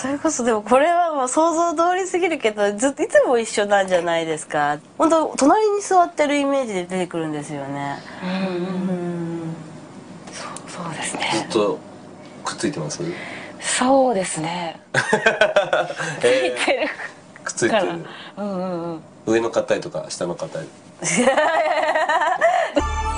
Speaker 5: それこそでもこれはもう想像通りすぎるけどずっといつも一緒なんじゃないですか。本当隣に座ってるイメージで出てくるんですよね。
Speaker 3: そうです
Speaker 2: ずっ
Speaker 3: ね
Speaker 2: とくっついてます？
Speaker 3: そうですね。ついてる。
Speaker 2: くっついてる
Speaker 3: うんうんうん。
Speaker 2: 上の方とか下の方
Speaker 5: あ [laughs]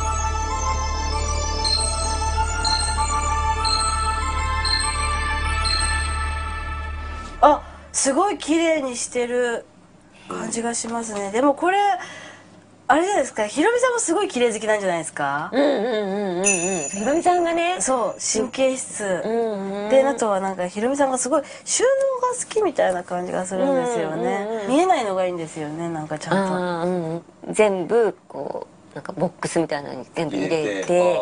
Speaker 5: すごい綺麗にしてる感じがしますね。でもこれあれじゃないですか。ひろみさんもすごい綺麗好きなんじゃないですか、
Speaker 4: うんうんうんうんうんひろみさんがね。
Speaker 5: そう神経質、
Speaker 4: うんうん
Speaker 5: であとはなんかひろみさんがすごい収納が好きみたいな感じがするんですよね、
Speaker 4: うんうんうん
Speaker 5: 見えないのがいいんですよねなんかちゃんと。
Speaker 4: うんうん。全部こうなんかボックスみたいなのに全部入れて。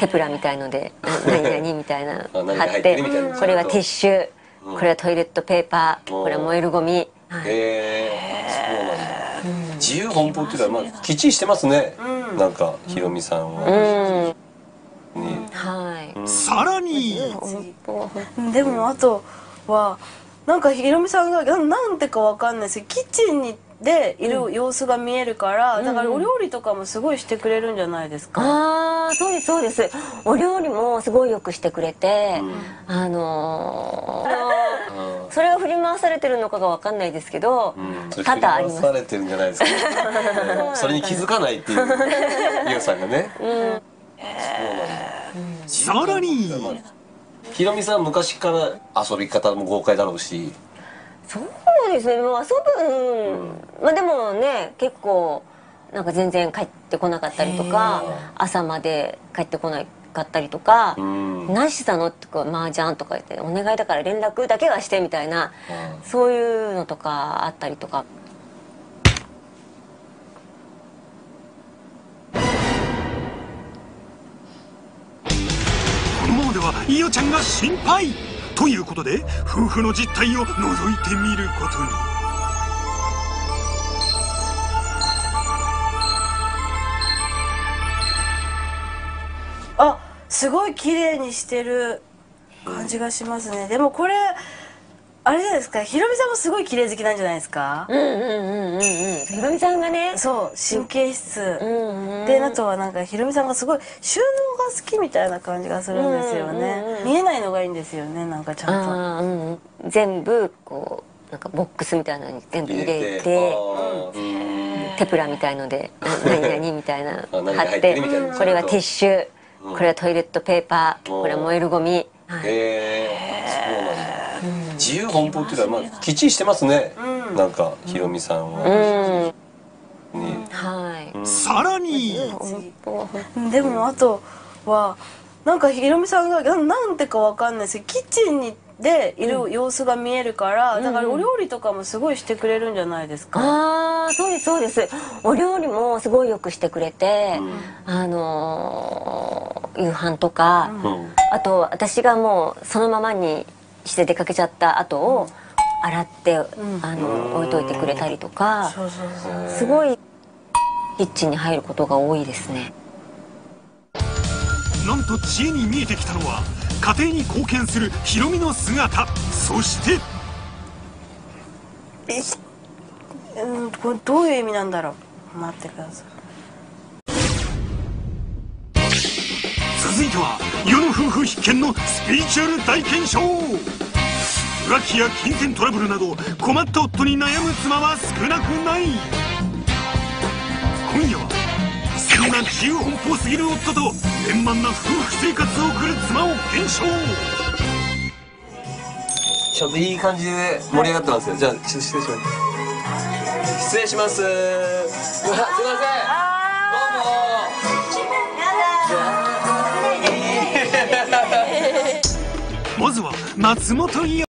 Speaker 4: テプラみたいのでな [laughs] 何々みたいな貼っ
Speaker 2: 入って
Speaker 4: これはティッシュ。
Speaker 2: うん
Speaker 4: これはトイレットペーパーこれは燃えるゴミ、はい。
Speaker 2: へえそうなんだ。自由奔放っていうかまあきっちりしてますね、なんかひろみさんは、
Speaker 4: うん。
Speaker 2: に
Speaker 4: はい、
Speaker 1: さらに。
Speaker 5: でもあとはなんかひろみさんがななんでかわかんないです。けどキッチンにでいる様子が見えるから、だからお料理とかもすごいしてくれるんじゃないですか、
Speaker 4: ああそうですそうです。お料理もすごいよくしてくれて、あのーそれが振り回されてるのかがわかんないですけど、
Speaker 2: うん、
Speaker 4: 多々あります。
Speaker 2: 振り回されてるんじゃないですか、うん。それに気づかないっていうゆうさんがね、
Speaker 1: さらに。
Speaker 2: ひろみさん昔から遊び方も豪快だろうし。
Speaker 4: そうですね。もう遊ぶ、まあでもね結構なんか全然帰ってこなかったりとか朝まで帰ってこなかったりとか「
Speaker 2: うん
Speaker 4: 何してたの?」ってこう麻雀とか言って「お願いだから連絡だけはして」みたいなそういうのとかあったりとか。
Speaker 1: このままでは伊代ちゃんが心配。ということで夫婦の実態を覗いてみることに
Speaker 5: あすごい綺麗にしてる感じがしますね。でもこれあれじゃないですか。ひろみさんもすごい綺麗好きなんじゃないですか、
Speaker 4: うんうんうんうんうんひろみさんがね。
Speaker 5: そう神経質、
Speaker 4: うんうん
Speaker 5: であとはなんかひろみさんがすごい収納が好きみたいな感じがするんですよね、
Speaker 4: うんうんうん
Speaker 5: 見えないのがいいんですよねなんかちゃんと。
Speaker 4: うんうん全部こうなんかボックスみたいなのに全部入れて。テプラみたいので「な何々」みたいな貼っ
Speaker 2: て。
Speaker 4: これはティッシュ。
Speaker 2: うん
Speaker 4: これはトイレットペーパー
Speaker 2: うん。
Speaker 4: これは燃えるゴミ。はい。
Speaker 2: へえそうなんだ。自由奔放っていうかまあきっちりしてますね、なんかひろみさんは、
Speaker 4: うん。
Speaker 2: に
Speaker 4: はい。
Speaker 1: さらに。
Speaker 5: でもあとはなんかひろみさんがななんでかわかんないですけどキッチンにでいる様子が見えるから、だからお料理とかもすごいしてくれるんじゃないですか、
Speaker 4: ああそうですそうです。お料理もすごいよくしてくれて、あのー夕飯とか、
Speaker 2: うん。
Speaker 4: あと私がもうそのままにして出かけちゃった後を洗って、あの置いといてくれたりとか
Speaker 5: そうそうそう
Speaker 4: すごいキッチンに入ることが多いですね。
Speaker 1: なんと知恵に見えてきたのは家庭に貢献するヒロミの姿。そして。
Speaker 5: うんこれどういう意味なんだろう。待ってください。
Speaker 1: 続いては世の夫婦必見のスピリチュアル大検証浮気や金銭トラブルなど困った夫に悩む妻は少なくない。今夜はそんな自由奔放すぎる夫と円満な夫婦生活を送る妻を検証。
Speaker 2: ちょっといい感じで盛り上がってますよ。じゃあちょっと失礼します。失礼します。うわすいません。どうも。[laughs]
Speaker 1: まずは松本伊代